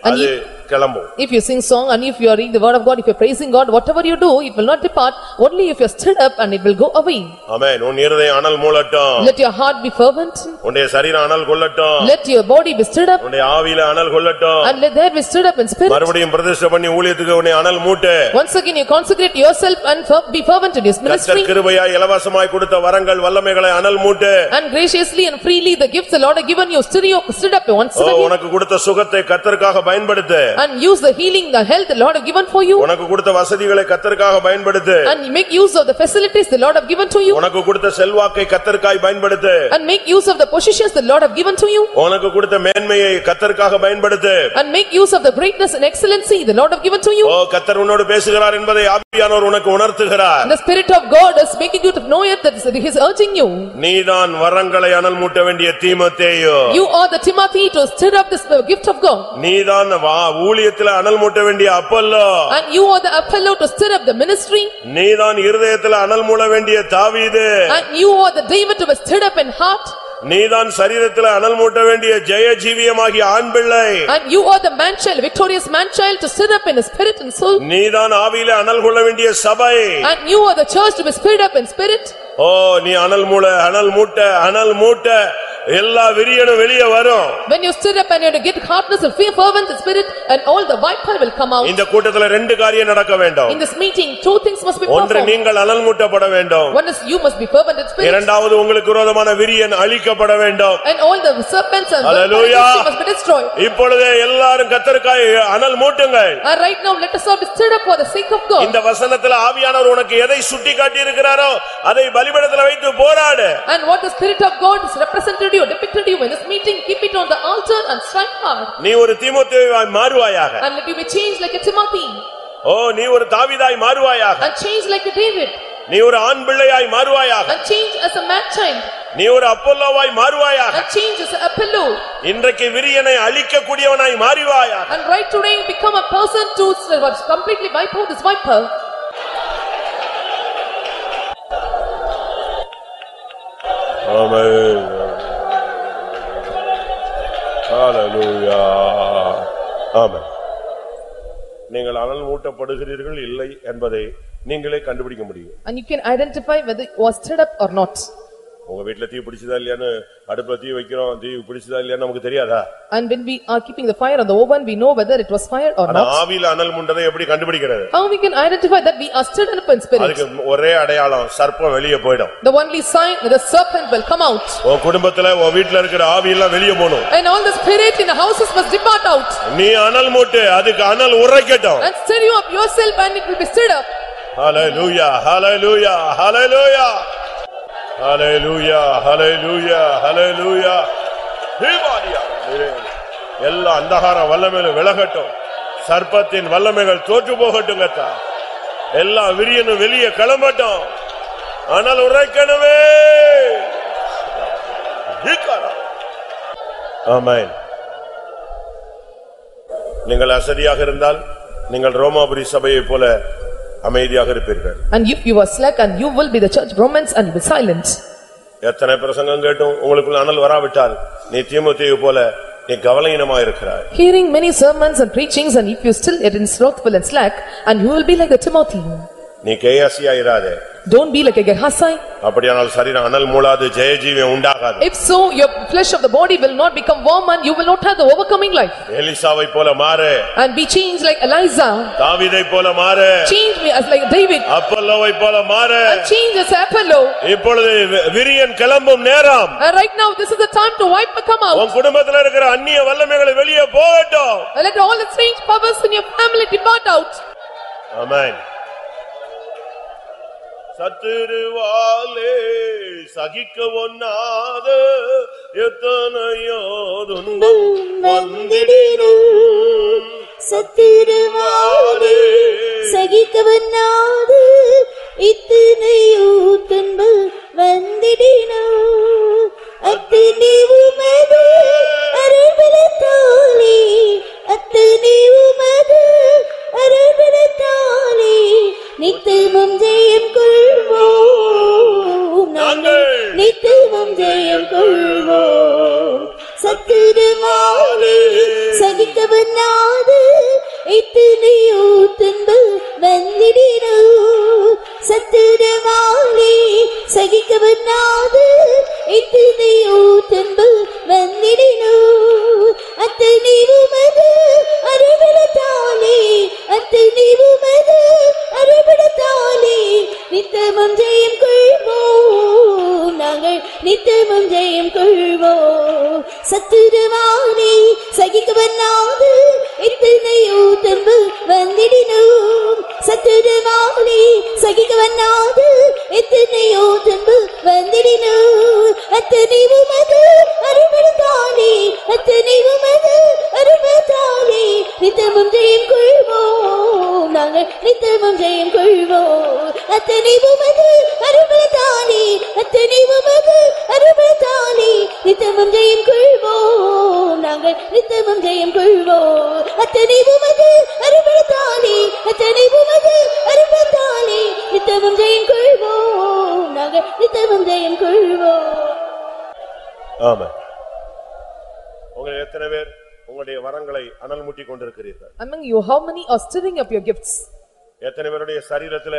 அது கிளம்பும் If you sing song and if you are reading the word of God, if you're praising God, whatever you do, it will not depart, only if you're stirred up and it will go away. ஆமென் உன் இருதயம் அனல் மூளட்டும் Let your heart be fervent, உன்னுடைய சரீரம் அனல் கொள்ளட்டும் let your body be stirred up உன்னுடைய ஆவியில அனல் கொள்ளட்டும் and let there be stirred up in spirit. மறுபடியும் பிரதிஷ்டை பண்ணி ஊழியத்துக்கு உன்னை அனல் மூட்டு Once again, you consecrate yourself and fer- be fervent in his கர்த்தர் ministry கிருபையா இலவசமாய் கொடுத்த வரங்கள் வல்லமைகளை அனல் மூட்டு and graciously and freely the gifts the Lord have given you, stir you, stirred up once O, again உனக்கு கொடுத்த சுகத்தை கத்தருக்காக பயன்படுத்து and use the healing, the health the Lord have given for you உனக்கு கொடுத்த வசதிகளை கத்தருக்காக பயன்படுத்து and make use of the facilities the Lord have given to you உனக்கு கொடுத்த செல்வாக்கை கத்தருக்காய் பயன்படுத்து and make use of the positions the Lord have given to you உனக்கு கொடுத்த மேன்மையை கத்தருக்காக பயன்படுத்து and make use of the greatness and excellency the Lord have given to you. ஓ கத்தர் உன்னோடு பேசுகிறார் என்பதை ஆவியானவர் உனக்கு உணர்த்துகிறார் The spirit of God is making you to know it that he is urging you. நீதான் வரங்களை அனல் மூட்ட வேண்டிய தீமத்தேயோ You are the Timothy to stir up this gift of God. நீதான் வா- ஊழியத்துல அனல் மூட்ட வேண்டிய Apollo And you are the Apollo to stir up the ministry. நீதான் இருதயத்துல அனல் மூட வேண்டிய தாவீது And you are the David to be stirred up in heart. நீதான் சரீரத்துல அனல் மூட்ட வேண்டிய ஜெய ஜீவியமாகிய ஆண் பிள்ளை And you are the man child, victorious man child to sit up in the spirit and soul. நீதான் ஆவியில அனல் கொள்ள வேண்டிய சபை And you are the church to be spirit up in spirit. ஓ நீ அனல் மூள அனல் மூட்ட அனல் மூட்ட எல்லா விரியனும் வெளியே வரும் When you sit up and you get hardness and fear fervent in spirit and all the viper will come out. இந்த கூட்டத்துல ரெண்டு காரியம் நடக்க வேண்டும் In this meeting, two things must be ஒன்று performed. நீங்கள் அனல் மூட்டப்பட வேண்டும் One is you must be fervent in spirit இரண்டாவது உங்களுக்கு விரோதமான விரியன் அழிக்கப்பட வேண்டும் and all the serpents and Hallelujah. must be destroyed. இப்பொழுதே எல்லாரும் கத்தருக்காய் அனல் மூட்டுங்கள் And right now, let us all be stirred up for the sake of God. இந்த வசனத்துல ஆவியானவர் உனக்கு எதை சுட்டி காட்டி இருக்கிறாரோ அதை பலிபடத்துல வைத்து போராடு And what the spirit of God is represented you, depicted you in this meeting, keep it on the altar and strike hard. நீ ஒரு தீமோத்தேயுவாய் மாறுவாயாக And let you be changed like a Timothy ஓ நீ ஒரு தாவீதாய் மாறுவாயாக and changed like a David நீ ஒரு ஆண் பிள்ளையாய் மாறுவாயாக and changed as a man child நீ ஒரு அப்பல்லோவாய் மாறுவாயாக and changed as a pillow. இன்றைக்கு விரியனை அழிக்கக்கூடியவனாய் மாறுவாயாக And right today, become a person to was completely wipe out this viper. Amen. Hallelujah. Amen. நீங்கள் அனல் மூட்டப்படுகிறீர்கள் இல்லை என்பதை நீங்களே கண்டுபிடிக்க முடியும் And you can identify whether you are stirred up or not. உங்க வீட்ல தீ பிடிச்சதா இல்லையான்னு அடுப்புல தீ வைக்கிறோம் தீ பிடிச்சதா இல்லையான்னு நமக்கு தெரியாதா And when we are keeping the fire on the oven, we know whether it was fire or ஆனா not. ஆவியில அனல் முண்டதை எப்படி கண்டுபிடிக்கிறது How we can identify that we are stirred up in spirit? அதுக்கு ஒரே அடையாளம் சர்ப்பம் வெளியே போயிடும் The only sign that the serpent will come out. உன் குடும்பத்துல உன் வீட்ல இருக்கிற ஆவியெல்லாம் வெளியே போகணும் And all the spirit in the houses must depart out. நீ அனல் மூட்டு அதுக்கு அனல் உரைக்கட்டும் And stir you up yourself and it will be stirred up. ஹalleluya ஹalleluya ஹalleluya ஹalleluya ஹalleluya ஹalleluya எல்லா அந்தகார வல்லமையிலும் விலகட்டும் சர்ப்பத்தின் வல்லமைகள் தோற்று போகட்டும் கத்தா எல்லா விரியனும் வெளியே கிளம்பட்டும் ஆனால் உரைக்கணுமே ஆமென் நீங்கள் அசதியாக இருந்தால் நீங்கள் ரோமாபுரி சபையைப் போல அமைதியாக இருப்பீர்கள் And if you are slack and you will be the church of Romans and you will be silent. எத்தனை பிரசங்கம் கேட்டும் உங்களுக்குள்ள அனல் வராவிட்டால் நீ தீமோத்தேயு போல நீ கவலையினமா இருக்கிறாய் Hearing many sermons and preachings and if you still yet in slothful and slack and you will be like a Timothy. நீ கேயாசியா இராதே Don't be like a Gehazi. அப்படியானால் சரீரம் அனல் மூளாது ஜெயஜீவியம் உண்டாகாது If so, your flesh of the body will not become warm and you will not have the overcoming life. எலிசாவை போல மாறு And be changed like Eliza. தாவீதை போல மாறு Change me as like David. அப்பல்லோவை போல மாறு And change as Apollo. இப்பொழுது we- விரியன் கிளம்பும் நேரம் And right now, this is the time to wipe and come out. உன் குடும்பத்துல இருக்கிற அந்நிய வல்லமைகளை வெளியே போகட்டும் And let all the strange powers in your family depart out. ஆமென் சத்துருவாலே சகிக்க ஒன்னாத எத்தனையோ துன்பம் வந்திடினும் சத்துருவாலே சகிக்கவனாது இத்தனையோ துன்பு வந்திடினோ அத்தனை உமது அருள்பலத்தாலே அத்தனை உமது அருள்பலத்தாலே நித்தமும் ஜெயம் கொள்வோம். நாங்கள் நித்தமும் ஜெயம் கொள்வோம். சத்துருவாலே சகிக்கவனாது எத்தனையோ துன்பு வந்திடினோ சத்துருவாலே சகிக்கவனாது எத்தனையோ துன்பு வந்திடினோ அத்தனை உமது அருவிடத்தாலே அத்தனை உமது அருவிடத்தாலே நித்தமும் ஜெயம் கொள்வோம். நாங்கள் நித்தமும் ஜெயம் கொள்வோம். சத்துருவானே சகிக்கவனாது எத்தனையோ தெம்பு வந்திடினும் சத்துரு மாலி சகிக்க சகிக்கவனாது எத்தனையோ துன்பு வந்திடினும் வரங்களை அனல் மூட்டி கொண்டிருக்கிறீர்கள் Among you, how many are stirring up your gifts? எத்தனை பேருடைய சரீரத்துல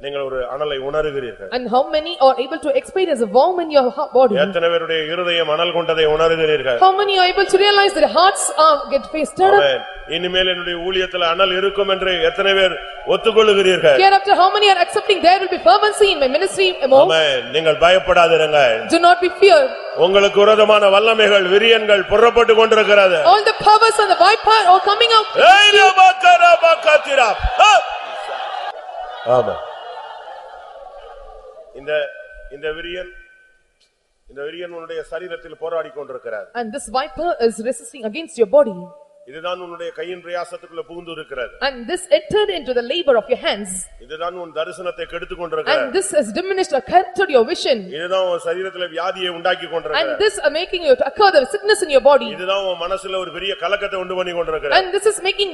நீங்கள் ஒரு அனலை உணர்கிறீர்கள் And how many are able to experience a warm in your heart- body? எத்தனை பேருடைய இருதயம் அனல் கொண்டதை உணர்கிறீர்கள் How many are able to realize that hearts are get stirred up? ஆமென். இனிமேல் என்னுடைய ஊழியத்துல அனல் இருக்கும் என்று எத்தனை பேர் ஒத்துக்கொள்ளுகிறீர்கள் Hereafter, how many are accepting there will be fervency in my ministry more? ஆமென். நீங்கள் பயப்படாதிருங்கள் Do not be feared. உங்களுக்கு விரோதமான வல்லமைகள் விரியன்கள் புறப்பட்டு கொண்டிருக்கிறது All the powers and the viper are coming out. ஏய் ரபக்கரா பக்கத்திரா. ஆ! ஆமா இந்த இந்த விரியன் இந்த விரியன் உன்னுடைய சரீரத்தில் போராடி கொண்டிருக்கிறார் And this viper is resisting against your body. இதுதான் உன்னுடைய கையின் பிரயாசத்துக்குள்ள புகுந்து இருக்கிறது And this entered into the labor of your hands. இதுதான் உன் தரிசனத்தை கெடுத்துக் கொண்டிருக்கிறது And this has diminished or corrupted your vision. இதுதான் உன் சரீரத்துல வியாதியை உண்டாக்கி And கொண்டிருக்கிறது this are making you to occur the sickness in your body. இதுதான் உன் மனசுல ஒரு பெரிய கலக்கத்தை உண்டு பண்ணி கொண்டிருக்கிறது And this is making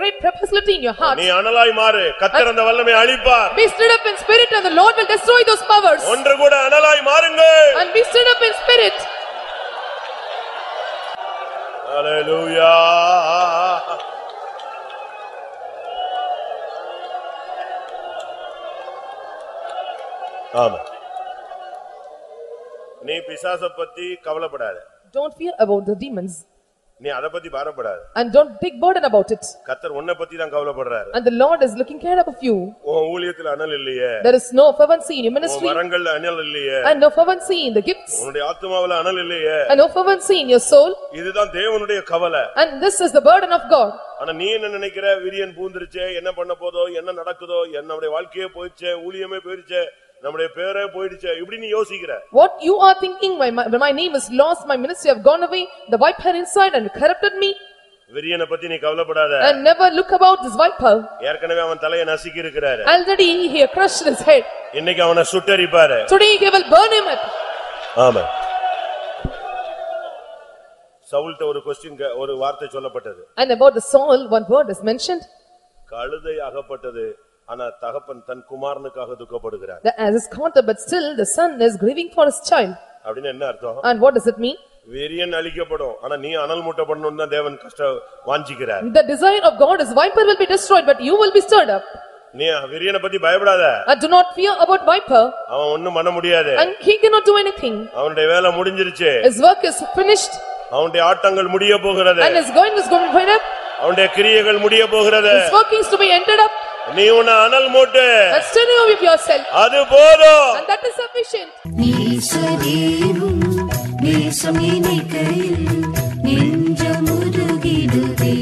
great perplexity in your heart. நீ அனலாய் மாறு கத்தர் அந்த வல்லமை அழிப்பார் Be stirred up in spirit and the Lord will destroy those powers. ஒன்று கூட அனலாய் மாறுங்கள் Hallelujah. ஆமா நீ பிசாச பத்தி கவலைப்படாத Don't fear about the demons நீ அத பத்தி பாரப்படாத. And don't take burden about it. கத்தர் உன்னை பத்தி தான் கவலைப்படுறாரு. And the Lord is looking care of you. உன் ஊழியத்துல அனல் இல்லையே. There is no fervency in your உன் ministry. வரங்கள்ல அனல் இல்லையே. And no fervency in the gifts. உன்னுடைய ஆத்மாவுல அனல் இல்லையே. And no fervency in your soul. இதுதான் தேவனுடைய கவலை. And this is the burden of God. ஆனா நீ என்ன நினைக்கிற? விரியன் பூந்துருச்சே. என்ன பண்ண போதோ? என்ன நடக்குதோ? என்ன நம்முடைய வாழ்க்கையே போயிடுச்சே. ஊழியமே போயிடுச்சே. நம்முடைய பேரே போயிடுச்சே இப்படி நீ யோசிக்கிற What you are thinking, my, my my name is lost, my ministry have gone away, the viper inside and corrupted me. விரியனை பத்தி நீ கவலைப்படாத And never look about this viper. ஏற்கனவே அவன் தலையை நசுக்கி இருக்கிறாரு Already he crushed his head. இன்னைக்கு அவனை சுட்டரிப்பாரு Today he will burn him up. ஆமா சவுல்ட்ட ஒரு கொஸ்டின் ஒரு வார்த்தை சொல்லப்பட்டது And about the Saul, one word is mentioned. கழுதை அகப்பட்டது ஆனா தகப்பன் தன் குமாரனுக்காக துக்கப்படுகிறார் The as is counted, but still the son is grieving for his child. அப்படின்னு என்ன அர்த்தம் And what does it mean? வெறியன் அழிக்கப்படும் ஆனா நீ அனல் மூட்டப்படணும்னு தான் தேவன் கஷ்ட வாஞ்சிக்கிறார் The desire of God is viper will be destroyed, but you will be stirred up. நீ வெறியனை பத்தி பயப்படாத And do not fear about viper, அவன் ஒண்ணும் பண்ண முடியாது and he cannot do anything. அவனுடைய வேலை முடிஞ்சிருச்சு His work is finished, அவனுடைய ஆட்டங்கள் முடிய போகிறது and his going is going to be up, அவனுடைய கிரியைகள் முடிய போகிறது his workings to be ended up, நீ உன்னை அனல் மூட்டு stirring up with yourself. அது போதும் And that is sufficient. நேசரேவும் நேசம் இணைக்கையில் நெஞ்சமுருகிடுதே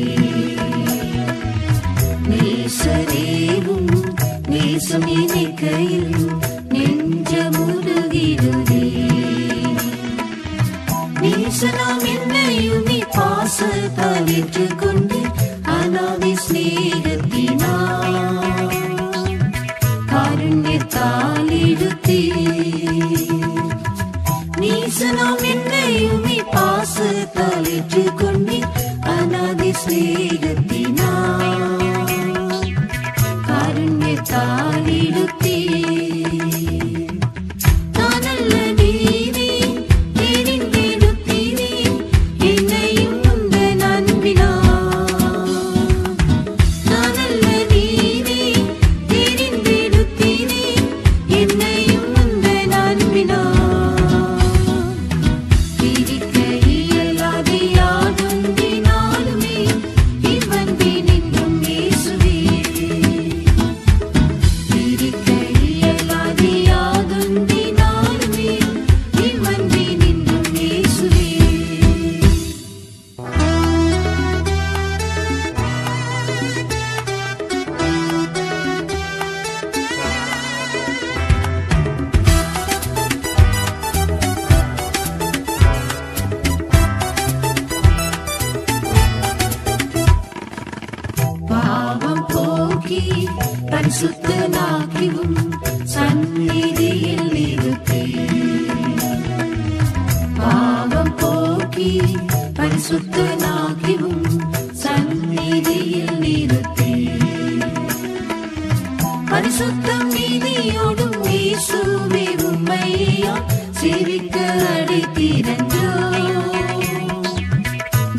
பரிசுத்தம் நீதியோடும் இயேசுவே உம்மையா சேவிக்க அழைத்தீரன்றோ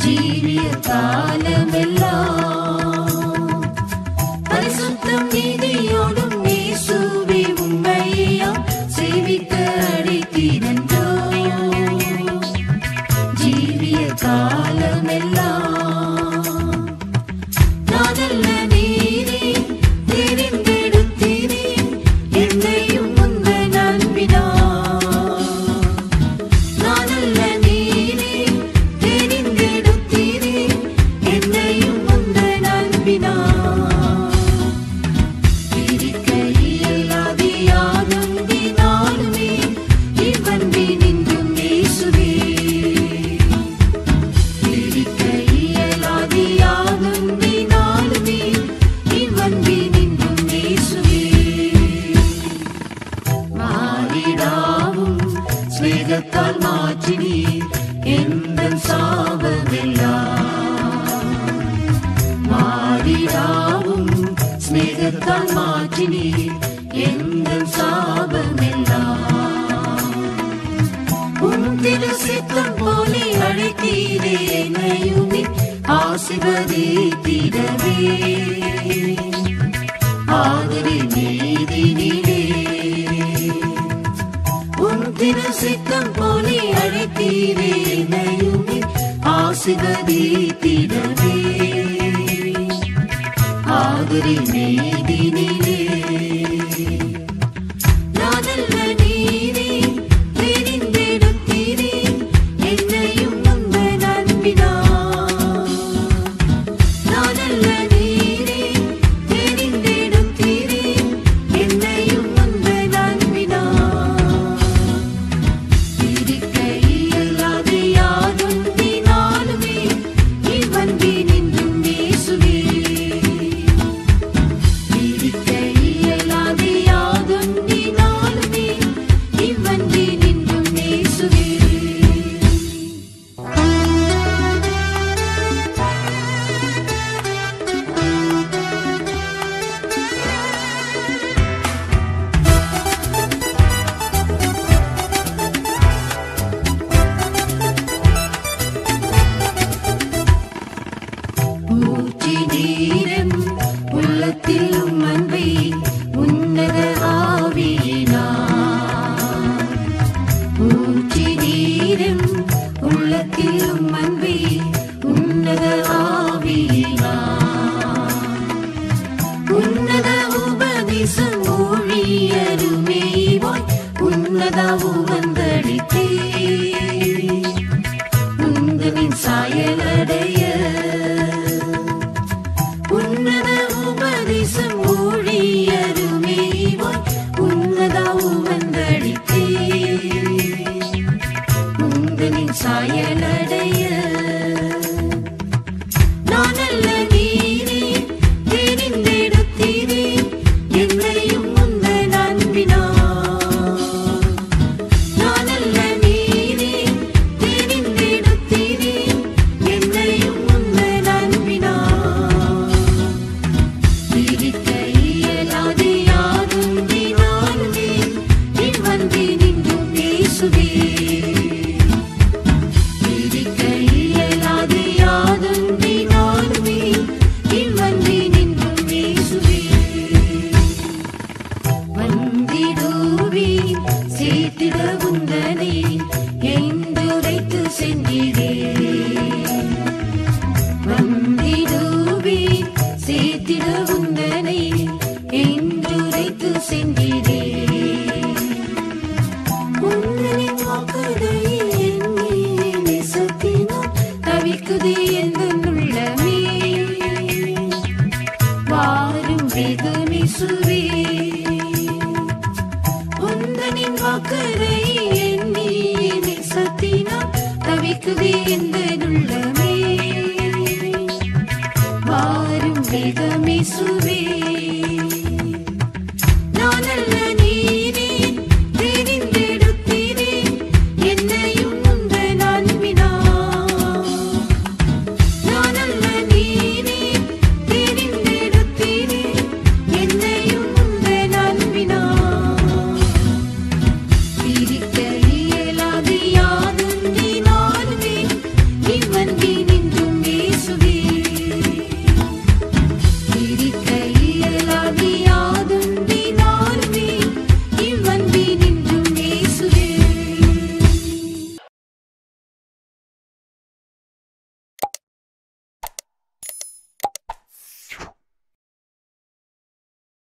ஜீவிய காலமெல்லாம்